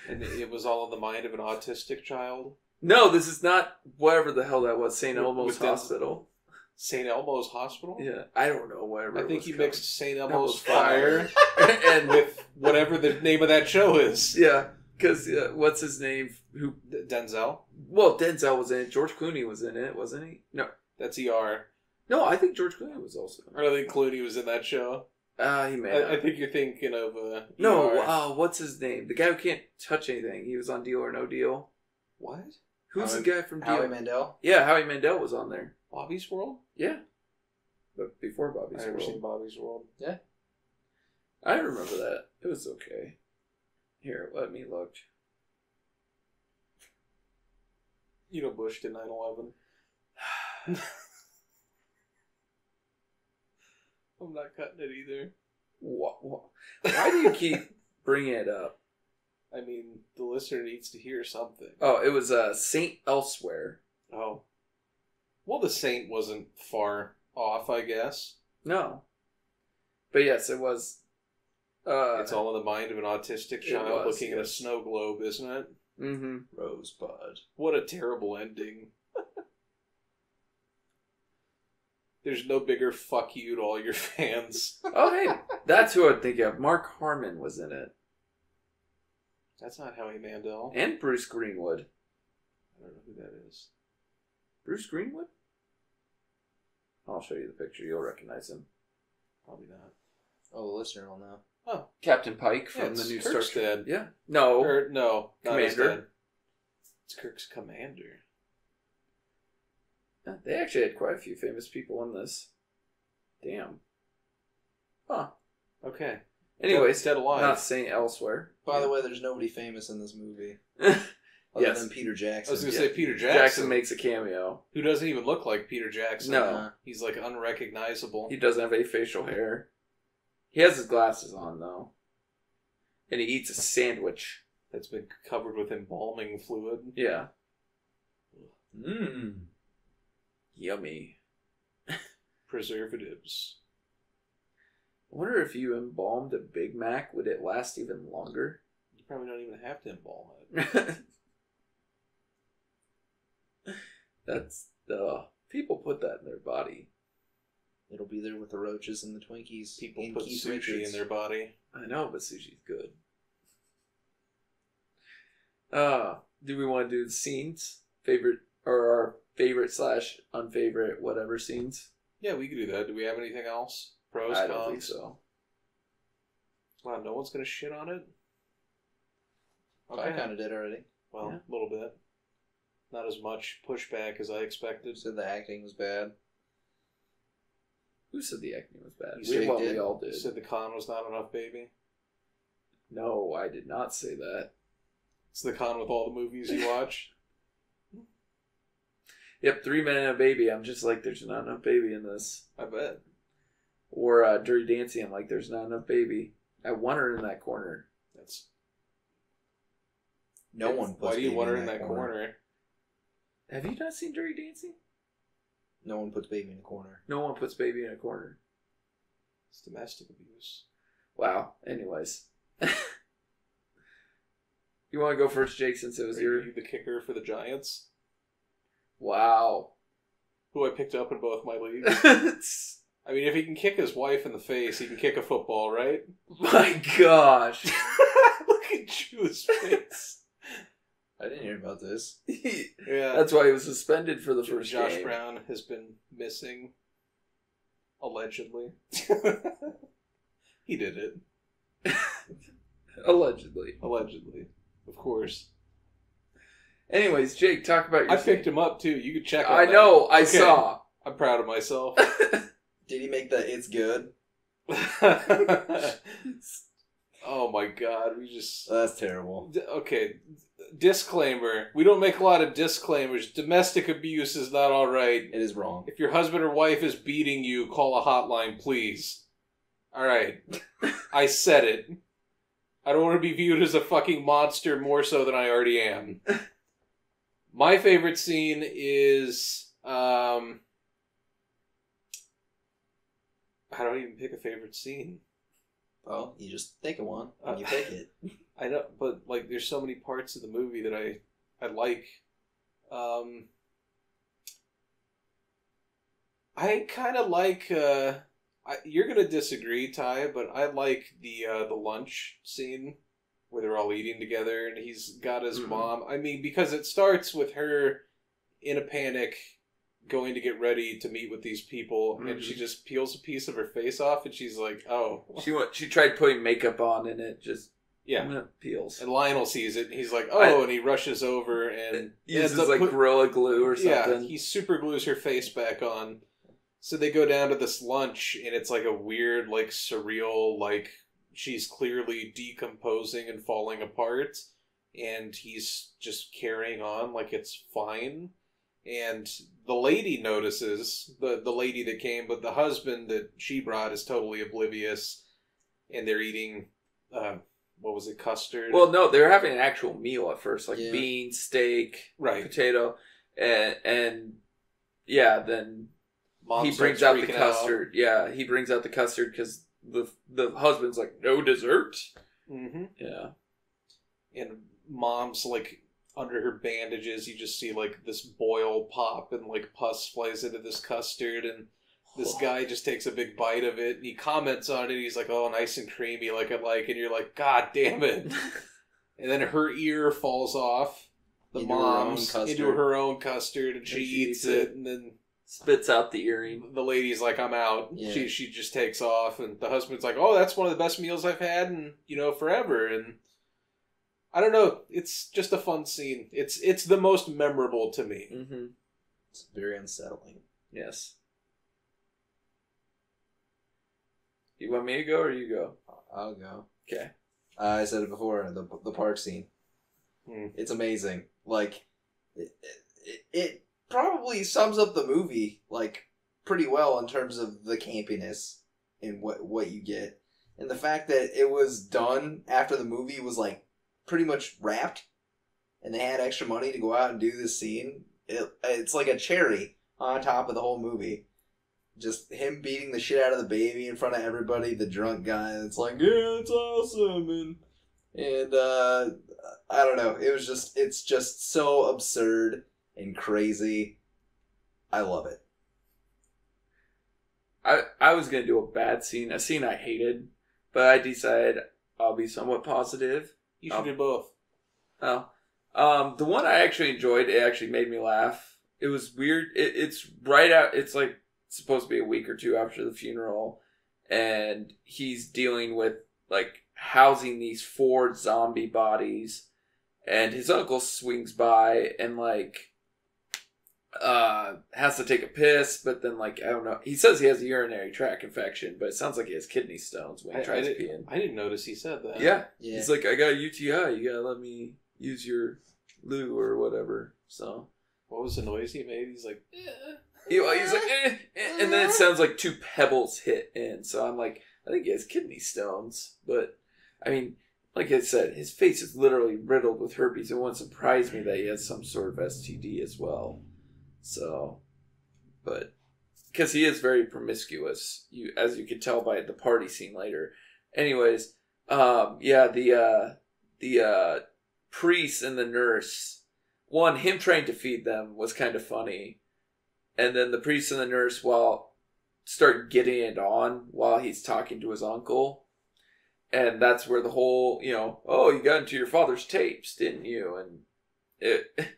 And it was all in the mind of an autistic child. no, this is not whatever the hell that was. St. Elmo's Hospital. St. Elmo's Hospital? Yeah, I don't know whatever. I it think was you called. mixed St. Elmo's Elmo's Fire Fire. [laughs] and with whatever the name of that show is. yeah, because uh, what's his name? Who? Denzel? Well, Denzel was in it. George Clooney was in it, wasn't he? No, That's ER. no, I think George Clooney was also. I don't think Clooney was in that show. Ah, he may. I. I think you're thinking of uh, no, ER. uh, what's his name? The guy who can't touch anything. He was on Deal or No Deal. what? Who's Howie- the guy from Deal? Howie Mandel. yeah, Howie Mandel was on there. Bobby's World? Yeah, but before Bobby's I've never World. seen Bobby's World. Yeah. I remember that. It was okay. Here, let me look. You know Bush did 9/11. [sighs] I'm not cutting it either. Wha- wha- Why do you keep [laughs] bringing it up? I mean, the listener needs to hear something. Oh, it was uh, Saint Elsewhere. Oh. Well, the saint wasn't far off, I guess. No. But yes, it was. Uh, it's all in the mind of an autistic child was, looking at a snow globe, isn't it? Mm-hmm. Rosebud. What a terrible ending. [laughs] There's no bigger fuck you to all your [laughs] fans. Oh, hey, that's who I'd think of. Mark Harmon was in it, That's not Howie Mandel. and Bruce Greenwood. I don't know who that is. Bruce Greenwood. I'll show you the picture. You'll recognize him. Probably not. Oh, the listener will know. Oh, Captain Pike Yeah, from the it's new Kirk's Star Trek. dad. Yeah. No. Or, no, not his Commander. dad. It's Kirk's commander. Yeah, They actually had quite a few famous people in this. Damn. Huh. Okay. Anyways, Dead Alive. not Saint Elsewhere. By the way, there's nobody famous in this movie Jackson [laughs] other Yes. than Peter Jackson. I was going to Yeah. say Peter Jackson, makes a cameo. who doesn't even look like Peter Jackson. No. Uh, He's like unrecognizable. He doesn't have any facial hair. He has his glasses on though, and he eats a sandwich. That's been covered with embalming fluid. Yeah. Mmm. Yummy. Preservatives. I wonder if you embalmed a Big Mac, would it last even longer? You probably don't even have to embalm it. [laughs] That's the people put that in their body. It'll be there with the roaches and the Twinkies. People and put Keith sushi Richards. in their body. I know, but sushi's good. Uh, do we want to do the scenes? Favorite or our favorite slash unfavorite whatever scenes? Yeah, we could do that. Do we have anything else? Pros, I cons? don't think so. Wow, no one's gonna shit on it. I kind of did already. Well, Yeah. a little bit. Not as much pushback as I expected. Said the acting was bad. Who said the acting was bad? You We, said well, did. we all did. Said the con was not enough, baby. No, I did not say that. It's the con with all the movies you watch. [laughs] Yep, Three Men and a Baby. I'm just like, there's not enough baby in this. I bet. Or uh, Dirty Dancing. I'm like, there's not enough baby. I want her in that corner. That's No one. Puts Why do you baby want her in that corner? Have you not seen Dirty Dancing? No one puts baby in a corner. No one puts baby in a corner. It's domestic abuse. Wow. Anyways. [laughs] you want to go first, Jake, since it was Are your. you the kicker for the Giants, Wow. who I picked up in both my leagues. [laughs] I mean, if he can kick his wife in the face, he can kick a football, right? My gosh. [laughs] Look at Drew's face. I didn't hear about this. [laughs] Yeah, That's why he was suspended for the first Josh game. Brown has been missing, allegedly. [laughs] he did it, [laughs] Allegedly. allegedly, of course. Anyways, Jake, talk about your. I picked him up too. You could check. I that. know. I Okay. saw. I'm proud of myself. Did he make the "It's good"? oh my god, we just That's terrible. Okay. Disclaimer: We don't make a lot of disclaimers. Domestic abuse is not all right. It is wrong. If your husband or wife is beating you, call a hotline, please. All right, I said it. I don't want to be viewed as a fucking monster more so than I already am. My favorite scene is um. How don't even pick a favorite scene? Well, you just think of one and you pick it. [laughs] I know, but like, there's so many parts of the movie that I I like. Um, I kind of like. Uh, I, you're gonna disagree, Ty, but I like the uh, the lunch scene where they're all eating together and he's got his Mhm. mom. I mean, because it starts with her in a panic. Going to get ready to meet with these people, and Mhm. she just peels a piece of her face off, and she's like, "Oh, She went. She tried putting makeup on, and it just yeah." eh, peels. And Lionel sees it, and he's like, "Oh!" I- and he rushes over and Uses like put- gorilla glue or something. yeah, he super glues her face back on. So they go down to this lunch, and it's like a weird, like surreal, like she's clearly decomposing and falling apart, and he's just carrying on like it's fine. And the lady notices the the lady that came, but the husband that she brought is totally oblivious, and they're eating. Uh, what was it, custard? Well, no, they were having an actual meal at first, like Yeah. beans, steak, right. potato, and and yeah, then Mom he brings out the freaking custard. Yeah, he brings out the custard because the the husband's like, no dessert. Mm-hmm. Yeah, and mom's like under her bandages you just see like this boil pop and like pus flies into this custard and this guy just takes a big bite of it and he comments on it he's like oh nice and creamy like i like and you're like god damn it [laughs] and then her ear falls off the Into her own mom's custard. into her own custard and she, And she eats eats it, it. and then spits out the earring. the lady's like i'm out Yeah. she she just takes off and the husband's like oh that's one of the best meals i've had in you know forever and i don't know it's just a fun scene it's it's the most memorable to me Mm-hmm. It's very unsettling. Yes. You want me to go or you go? I'll go. Okay. Uh, I said it before. The the park scene. Hmm. It's amazing. Like it, it, it probably sums up the movie like pretty well in terms of the campiness and what what you get, and the fact that it was done after the movie was like pretty much wrapped, and they had extra money to go out and do this scene. It, it's like a cherry on top of the whole movie. Just him beating the shit out of the baby in front of everybody, the drunk guy that's like, yeah, it's awesome, and and uh, I don't know. It was just it's just so absurd and crazy. I love it. I I was gonna do a bad scene, a scene I hated, but I decided I'll be somewhat positive. you should Um, do both Oh, um, the one I actually enjoyed. It actually made me laugh. It was weird. It, it's right out. It's like supposed to be a week or two after the funeral, and he's dealing with like housing these four zombie bodies, and his uncle swings by and like uh has to take a piss but then like i don't know he says he has a urinary tract infection but it sounds like he has kidney stones when he I, I, tries didn't, peeing I didn't notice he said that yeah Yeah. He's like, I got a UTI. You gotta let me use your loo or whatever. So what was the noise he made he's like eh. He, he's like, [laughs] eh, eh, and then it sounds like two pebbles hit in. So I'm like, I think he has kidney stones. But I mean, like I said, his face is literally riddled with herpes. It wouldn't surprise me that he has some sort of STD as well. So, but because he is very promiscuous, you as you can tell by the party scene later. Anyways, um, yeah, the uh, the uh, priest and the nurse. One, him trying to feed them was kind of funny, and then the priest and the nurse, while start getting it on while he's talking to his uncle, and that's where the whole you know, oh, you got into your father's tapes, didn't you? And it [laughs]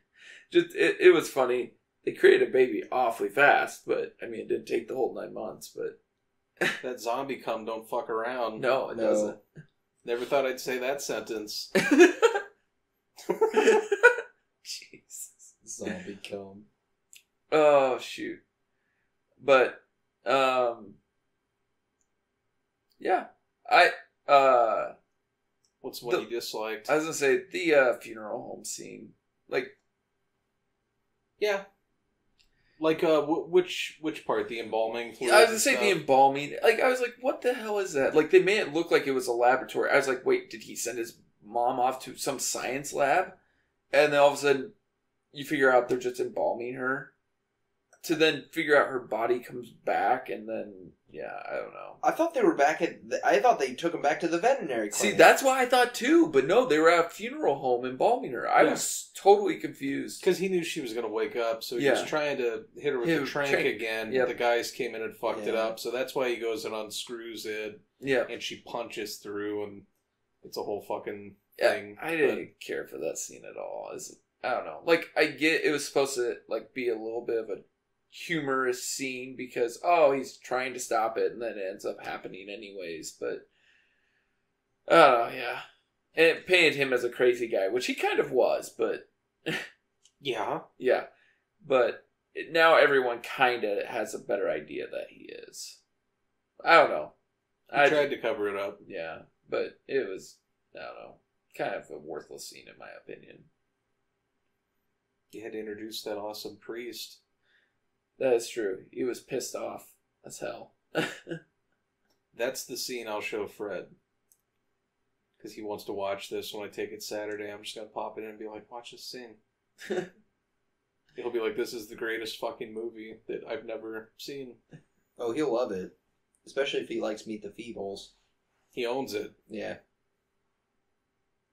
just it, it was funny. They created a baby awfully fast, but I mean, it didn't take the whole nine months, but [laughs] that zombie cum don't fuck around no, it No. doesn't. never thought i'd say that sentence [laughs] Jesus. Zombie cum. Oh shoot. But um yeah. I uh what's what The- you disliked I was gonna say the uh funeral home scene. Like yeah like uh wh- which which part the embalming I was gonna say the embalming like I was like, what the hell is that? Like they made it look like it was a laboratory. I was like, wait, did he send his mom off to some science lab? And then all of a sudden you figure out they're just embalming her. To then figure out her body comes back and then yeah, I don't know. I thought they were back at. The, I thought they took him back to the veterinary See, that's why I thought too, but no, they were at a funeral home embalming her. I Yeah. was totally confused. because he knew she was going to wake up, so he Yeah. was trying to hit her with Hit the her trank, trank. again. Yep. The guys came in and fucked it Yeah. up, so that's why he goes and unscrews it, Yeah, and she punches through, and it's a whole fucking yeah thing. I didn't care for that scene at all. Is I don't know. Like I get it was supposed to like be a little bit of a humorous scene because oh he's trying to stop it and then it ends up happening anyways. But oh yeah, and it painted him as a crazy guy, which he kind of was. But [laughs] Yeah, yeah, but it, now everyone kind of has a better idea that he is. I don't know. he I tried to cover it up. yeah, but it was I don't know. kind of a worthless scene in my opinion. You had to introduce that awesome priest. That is true. He was pissed off as hell. [laughs] That's the scene I'll show Fred. Because he wants to watch this when I take it Saturday. I'm just going to pop it in and be like, watch this scene. [laughs] He'll be like, this is the greatest fucking movie that I've never seen. Oh, he'll love it, especially if he likes Meet the Feebles. He owns it. Yeah.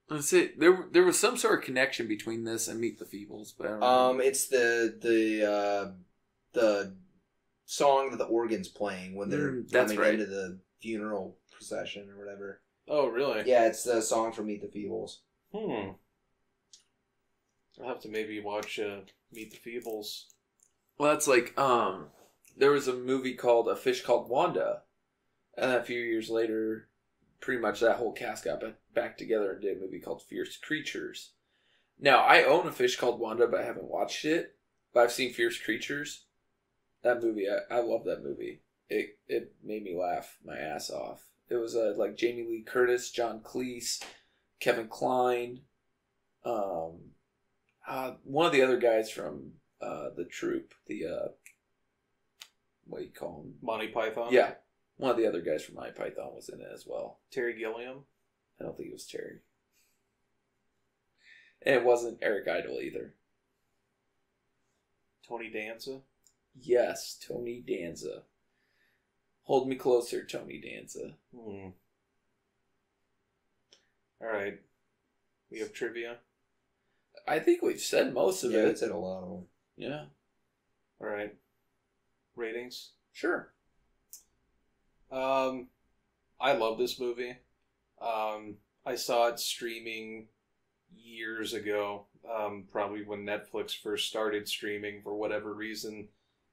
Let's see. There, there was some sort of connection between this and Meet the Feebles, but I don't know. Um, it's the the uh, the song that the organ's playing when they're Mm, that's coming right. into the funeral procession or whatever. Oh, really? Yeah, it's the song from Meet the Feebles. Hmm. I'll have to maybe watch uh, Meet the Feebles. Well, that's like um, there was a movie called A Fish Called Wanda, and then a few years later, pretty much that whole cast got ba- back together and did a movie called Fierce Creatures. Now, I own A Fish Called Wanda, but I haven't watched it. But I've seen Fierce Creatures. That movie, I, I love that movie. It it made me laugh my ass off. It was uh, like Jamie Lee Curtis, John Cleese, Kevin Kline, um, uh, one of the other guys from uh, the troupe, the uh, what do you call him? Monty Python? Yeah, one of the other guys from Monty Python was in it as well. Terry Gilliam? I don't think it was Terry, and it wasn't Eric Idle either. Tony Danza? Yes, Tony Danza. Hold me closer, Tony Danza. Hmm. All right. We have trivia. I think we've said most of yeah, it. it's said a lot of them. Yeah, All right. Ratings. sure. Um, I love this movie. Um, I saw it streaming years ago. Um, probably when Netflix first started streaming for whatever reason,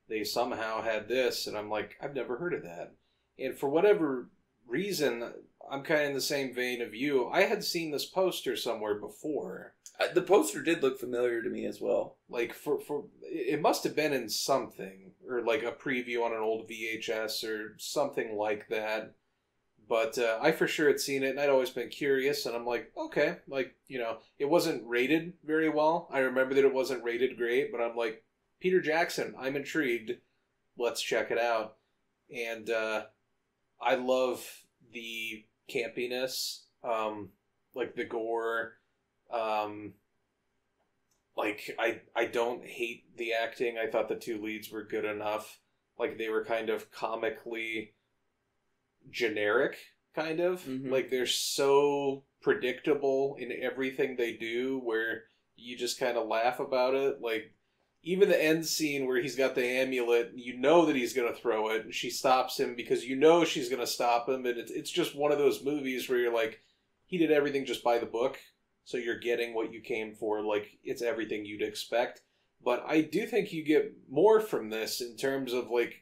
they somehow had this, and I'm like, I've never heard of that. And for whatever reason, I'm kind of in the same vein of you. I had seen this poster somewhere before. Uh, the poster did look familiar to me as well. like for for it must have been in something or like a preview on an old VHS or something like that. But uh, I for sure had seen it, and I'd always been curious, and I'm like, okay, like you know, it wasn't rated very well. I remember that it wasn't rated great, but I'm like, Peter Jackson, I'm intrigued. Let's check it out, and uh, I love the campiness, um, like the gore. Um, like I I don't hate the acting. I thought the two leads were good enough. Like they were kind of comically generic, kind of. Mhm. Like they're so predictable in everything they do where you just kind of laugh about it. Like even the end scene where he's got the amulet, you know that he's going to throw it, and she stops him because you know she's going to stop him, and it's, it's just one of those movies where you're like, he did everything just by the book, so you're getting what you came for. Like it's everything you'd expect. But I do think you get more from this in terms of like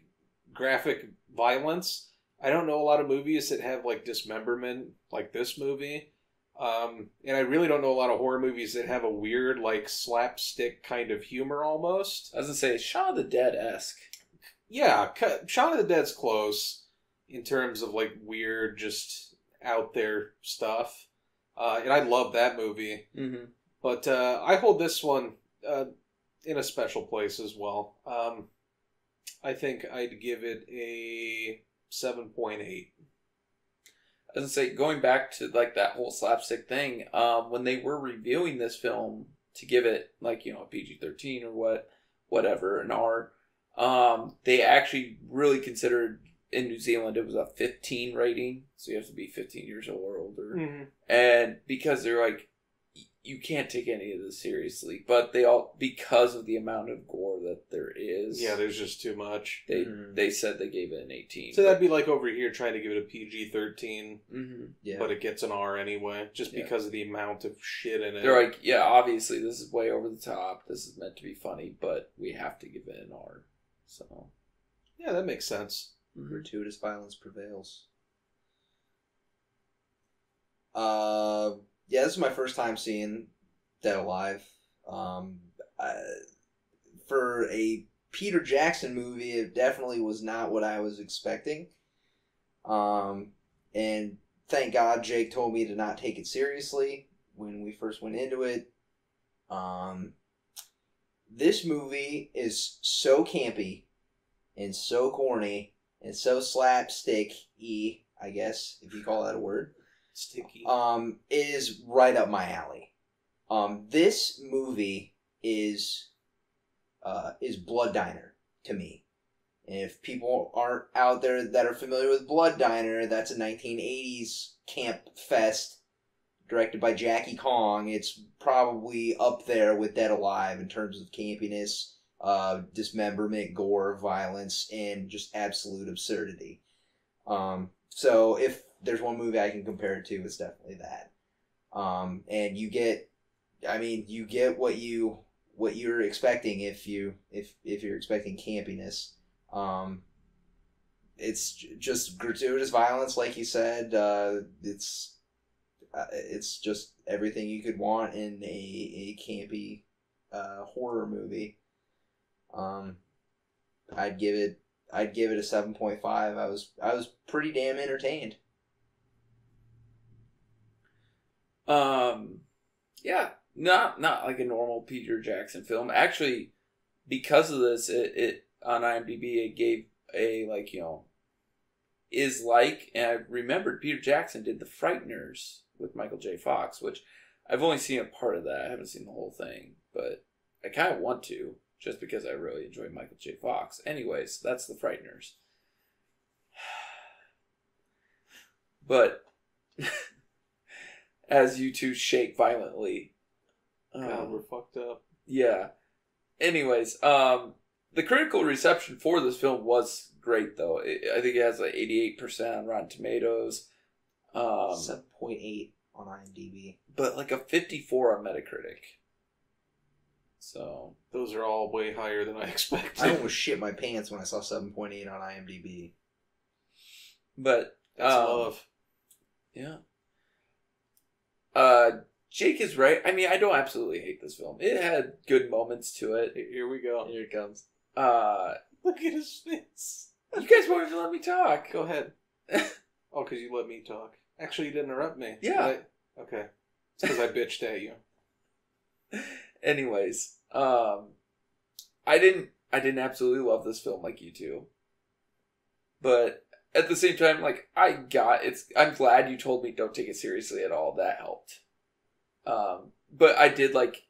graphic violence. I don't know a lot of movies that have like dismemberment like this movie. Um, and I really don't know a lot of horror movies that have a weird, like slapstick kind of humor almost. I was gonna say Shaun of the Dead esque. Yeah, Shaun of the Dead's close in terms of like weird, just out there stuff. Uh, and I love that movie. Mm-hmm. But uh, I hold this one uh, in a special place as well. Um, I think I'd give it a 7.8. I was gonna say going back to like that whole slapstick thing. Um, when they were reviewing this film to give it like you know a PG thirteen or what, whatever an R, um, they actually really considered in New Zealand it was a fifteen rating, so you have to be fifteen years old or older. and because they're like you can't take any of this seriously but they all because of the amount of gore that there is Yeah, there's just too much. they Mhm. they said they gave it an 18 So that'd be like over here trying to give it a PG 13, hmm Yeah. but it gets an R anyway, just Yeah. because of the amount of shit in it. they're like yeah obviously this is way over the top this is meant to be funny but we have to give it an r so yeah, that makes sense. gratuitous violence prevails. Uh, yeah, this is my first time seeing Dead Alive. Um, I, for a Peter Jackson movie, it definitely was not what I was expecting. Um, and thank God Jake told me to not take it seriously when we first went into it. Um, this movie is so campy and so corny and so slapstick y, I guess, if you call that a word. Sticky. Um, is right up my alley. Um, this movie is uh, is Blood Diner to me. If people aren't out there that are familiar with Blood Diner, that's a 1980s camp fest directed by Jackie Kong. It's probably up there with Dead Alive in terms of campiness, uh, dismemberment, gore, violence, and just absolute absurdity. Um, so if there's one movie I can compare it to, it's definitely that. Um, and you get, I mean, you get what you what you're expecting if you if if you're expecting campiness. Um, it's just gratuitous violence, like you said. Uh, it's uh, it's just everything you could want in a a campy uh, horror movie. Um, I'd give it I'd give it a seven point five. I was I was pretty damn entertained. Um, yeah, not not like a normal Peter Jackson film. Actually, because of this, it, it on IMDb it gave a like you know is like, and I remembered Peter Jackson did the Frighteners with Michael J. Fox, which I've only seen a part of that. I haven't seen the whole thing, but I kind of want to just because I really enjoy Michael J. Fox. Anyways, that's the Frighteners. [sighs] But [laughs] as you two shake violently, God, um, we're fucked up. yeah. Anyways, um, the critical reception for this film was great, though. It, I think it has like eighty-eight percent on Rotten Tomatoes, um, Seven point eight on IMDb. but like a fifty-four on Metacritic. So Those are all way higher than I [laughs] expected. I almost shit my pants when I saw seven point eight on IMDb. but That's um, love. Yeah. Uh, Jake is right. I mean, I don't absolutely hate this film. It had good moments to it. Here we go. Here it comes. Uh, Look at his face. you guys won't even let me talk. Go ahead. [laughs] oh, because you let me talk. Actually, you didn't interrupt me. Yeah. Right? Okay. It's because I bitched at you. [laughs] Anyways, um, I didn't. I didn't absolutely love this film like you two. But at the same time, like I got it's. I'm glad you told me don't take it seriously at all. That helped. Um, but I did like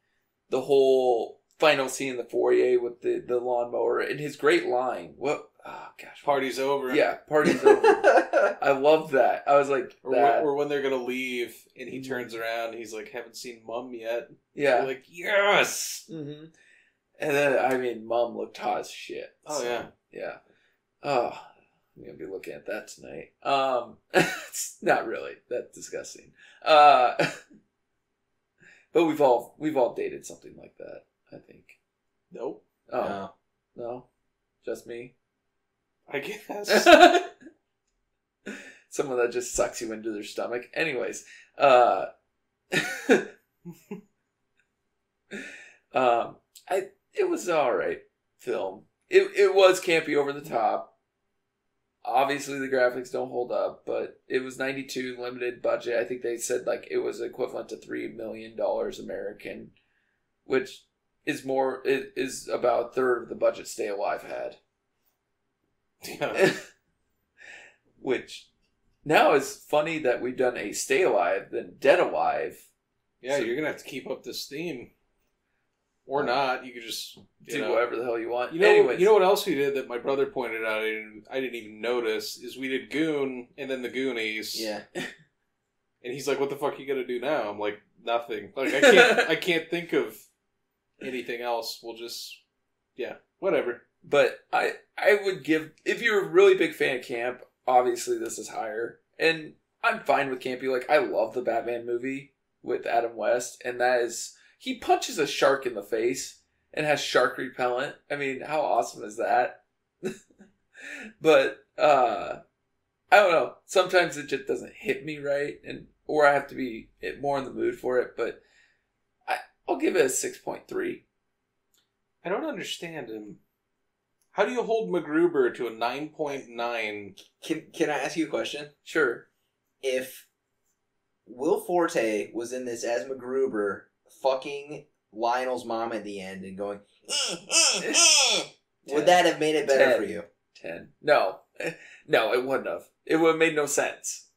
the whole final scene in the foyer with the the lawnmower and his great line. What? Oh gosh, Party's over. Yeah, party's over. [laughs] I love that. I was like, Or when, or when they're gonna leave and he turns around and he's like, "Haven't seen Mum yet." yeah. You're like, "Yes." hmm And then I mean, mom looked hot as shit. Oh, So, yeah. yeah. Oh, I'm gonna be looking at that tonight. Um, [laughs] it's not really that disgusting. Uh, [laughs] but we've all we've all dated something like that. I think. Nope. Oh No. no, just me. I guess. [laughs] Someone that just sucks you into their stomach. Anyways, uh, um, I it was all right film. It it was campy over the top. Obviously, the graphics don't hold up, but it was ninety two limited budget. I think they said like it was equivalent to three million dollars American, which is more it is about a third of the budget Stay Alive had. yeah. [laughs] which now is funny that we've done a Stay Alive than Dead Alive. Yeah, So- you're gonna have to keep up this theme, or uh, not. You could just Do know. whatever the hell you want. You know, Anyways, you know what else we did that my brother pointed out. I didn't, I didn't even notice is we did Goon and then the Goonies. yeah. And he's like, "What the fuck are you gonna do now?" I'm like, "Nothing. Like I can't, [laughs] I can't think of anything else. We'll just, yeah, whatever." but I I would give if you're a really big fan of camp, obviously this is higher, and I'm fine with campy. Like I love the Batman movie with Adam West, and that is he punches a shark in the face and has shark repellent. I mean, how awesome is that? [laughs] but uh I don't know. Sometimes it just doesn't hit me right, and or I have to be more in the mood for it. But I I'll give it a six point three. I don't understand him. How do you hold MacGruber to a nine point nine? Can Can I ask you a question? Sure. If Will Forte was in this as MacGruber, fucking Lionel's mom at the end and going, "Eh, eh, eh," would that have made it better Ten. for you? Ten. No, [laughs] no, it wouldn't have. It would have made no sense.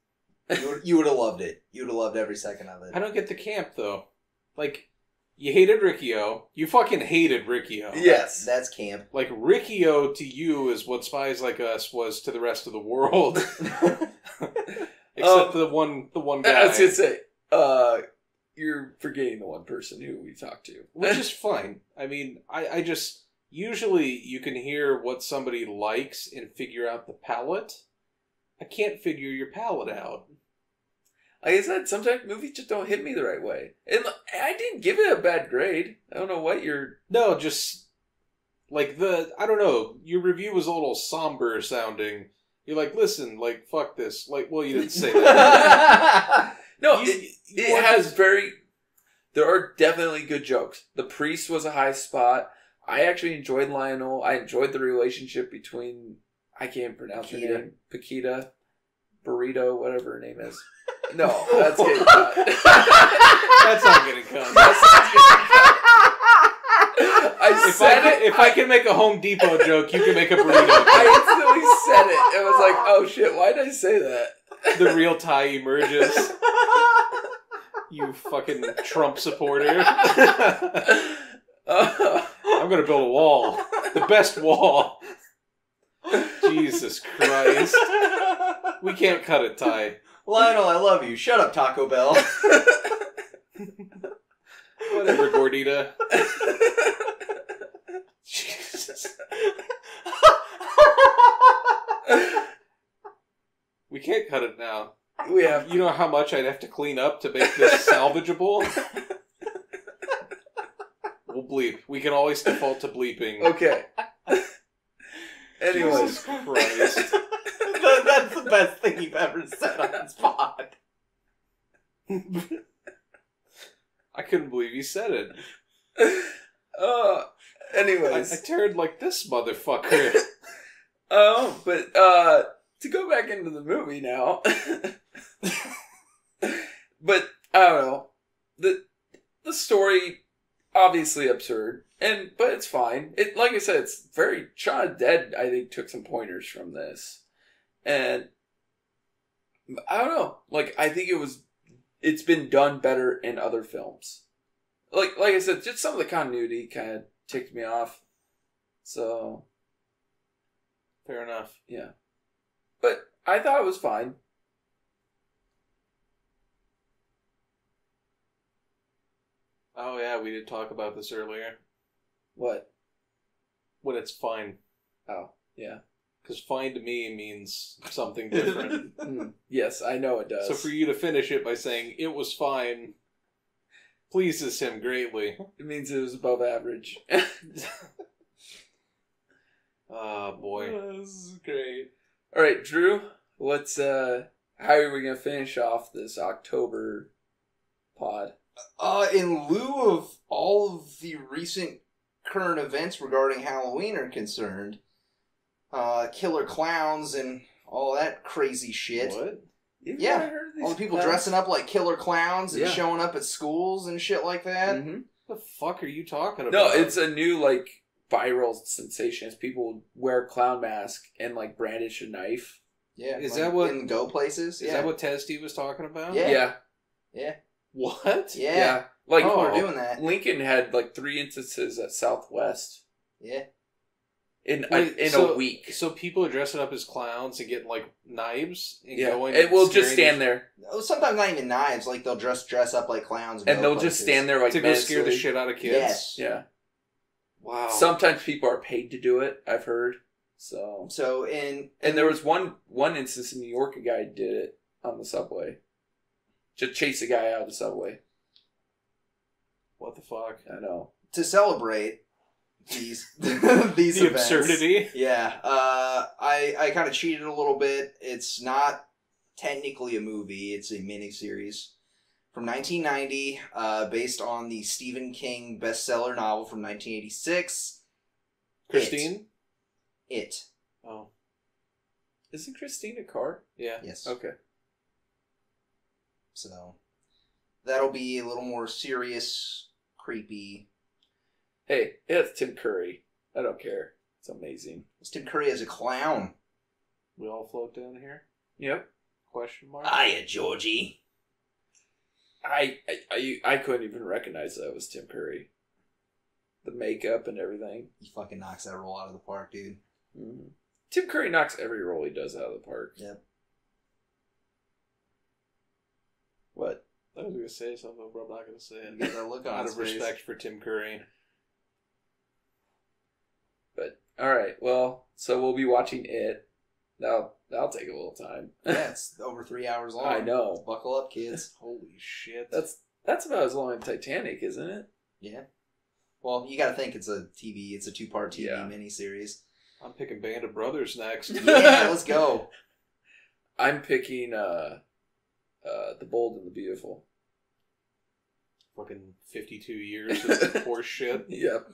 You would, you would have loved it. You would have loved every second of it. I don't get the camp though. Like, you hated Riki-Oh. You fucking hated Riki-Oh. Yes. That's camp. [laughs] Like Riki-Oh to you is what Spies Like Us was to the rest of the world, [laughs] except Um, the one the one guy, I was gonna say, uh, you're forgetting the one person who we talked to. [laughs] which is fine. I mean, I I just usually you can hear what somebody likes and figure out the palette. I can't figure your palette out. Like I said, sometimes movies just don't hit me the right way. And I didn't give it a bad grade. I don't know what you're. No, just like the I don't know. Your review was a little somber sounding. You're like, listen, like fuck this. Like, well, you didn't say that. [laughs] No, You- it, you it has this- very. There are definitely good jokes. The priest was a high spot. I actually enjoyed Lionel. I enjoyed the relationship between. I can't pronounce her name. Paquita, burrito, whatever her name is. [laughs] No, that's getting cut. [laughs] That's not getting cut. [laughs] That's not getting cut. I If I, said can, it. if I can make a Home Depot joke, you can make a burrito. I instantly said it. It was like, oh shit, why did I say that? the real tie emerges. You fucking Trump supporter. [laughs] I'm gonna build a wall. The best wall. Jesus Christ. We can't cut it, Ty. Lionel, I love you. Shut up, Taco Bell. Whatever, Gordita. Jesus. We can't cut it now. We have You know how much I'd have to clean up to make this [laughs] salvageable? We'll bleep. We can always default to bleeping. okay. Anyways, Jesus Christ. [laughs] That- That's the best thing you've ever said on this pod. I couldn't believe you said it. uh, I, anyways, I turned like this motherfucker. [laughs] oh, but uh, to go back into the movie now, [laughs] but I don't know the the story obviously absurd and but it's fine. It like I said, it's very Shaun Dead. I think took some pointers from this, and I don't know. Like I think it was, it's been done better in other films. Like like I said, just some of the continuity kind of ticked me off. So Fair enough. yeah, but I thought it was fine. Oh yeah, we did talk about this earlier. What? When it's fine. Oh yeah. Because fine to me means something different. [laughs] Mm, yes, I know it does. so for you to finish it by saying it was fine pleases him greatly. it means it was above average. Oh [laughs] boy. this is great. All right, Drew. What's uh? How are we gonna finish off this October pod? Uh, in lieu of all of the recent current events regarding Halloween are concerned, uh, killer clowns and all that crazy shit. What? You've Yeah, heard of All the people clowns? dressing up like killer clowns and Yeah. showing up at schools and shit like that. Mhm. The fuck are you talking about? No, it's a new like viral sensation. Is people wear clown mask and like brandish a knife. Yeah, Is like, that what- in go places? Is yeah. that what Testy was talking about? Yeah. yeah, Yeah, What? yeah. Like oh, People are Oh. doing that. Lincoln had like three instances at Southwest Yeah, in Wait, in so- a week. So people are dressing up as clowns and getting like knives and yeah, going. it will just scaring stand there, Oh, sometimes not even knives. Like they'll dress dress up like clowns, and go they'll just stand there like to go scare the shit out of kids. Yes. Yeah. Wow. Sometimes people are paid to do it. I've heard. So, So in and there was one one instance in New York, a guy did it on the subway, to chase a guy out of the subway. what the fuck? I know. to celebrate these [laughs] these [laughs] the events, absurdity. Yeah, uh, I I kind of cheated a little bit. It's not technically a movie; it's a miniseries from 1990, uh, based on the Stephen King bestseller novel from 1986. Christine. It. Oh Isn't Christine a car? yeah. Yes. Okay. So, That'll be a little more serious, creepy. Hey, it's Tim Curry. I don't care. It's amazing. It's Tim Curry as a clown. We all float down here? Yep. Question mark? Hiya, Georgie. I I I, I couldn't even recognize that was Tim Curry. The makeup and everything. He fucking knocks that role out of the park, dude. Mhm. Tim Curry knocks every role he does out of the park. Yep. What? I was going to say something, but I'm not going to say You it. [laughs] got that look Out of face. respect for Tim Curry. But all right. Well, so we'll be watching it. That'll that'll take a little time. yeah, [laughs] it's over three hours long. I know. Buckle up, kids. Holy shit. That's that's about as long as Titanic, isn't it? Yeah. Well, you got to think it's a TV. It's a two-part TV Yeah. miniseries. I'm picking Band of Brothers next. [laughs] Yeah, [laughs] let's go. I'm picking uh, uh, the Bold and the Beautiful. Fucking 52 years of horse shit. Yep.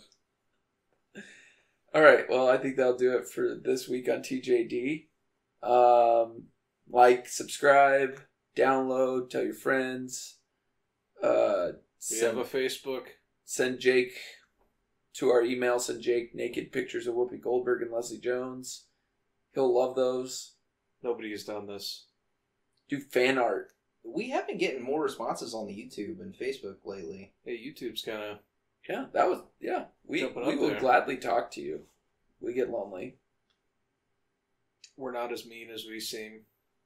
All right. Well, I think that'll do it for this week on TJD. Um, like, subscribe, download, tell your friends. Uh, We send, have a Facebook. send Jake to our email. Send Jake naked pictures of Whoopi Goldberg and Leslie Jones. He'll love those. Nobody has done this. Do fan art. We have been getting more responses on the YouTube and Facebook lately. Hey, YouTube's kind of. Yeah, that was yeah. We we will there. gladly talk to you. We get lonely. We're not as mean as we seem.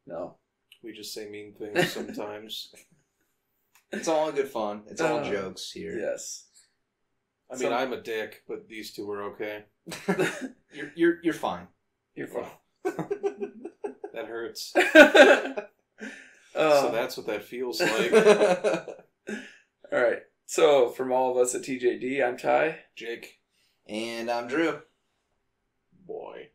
No. We just say mean things sometimes. [laughs] It's all good fun. It's all Uh, jokes here. Yes. I mean, Some- I'm a dick, but these two are okay. [laughs] You're you're you're fine. You're fine. That hurts. Uh, [laughs] so that's what that feels like. all right. So from all of us at TJD, I'm Ty. Jake, and I'm Drew. boy.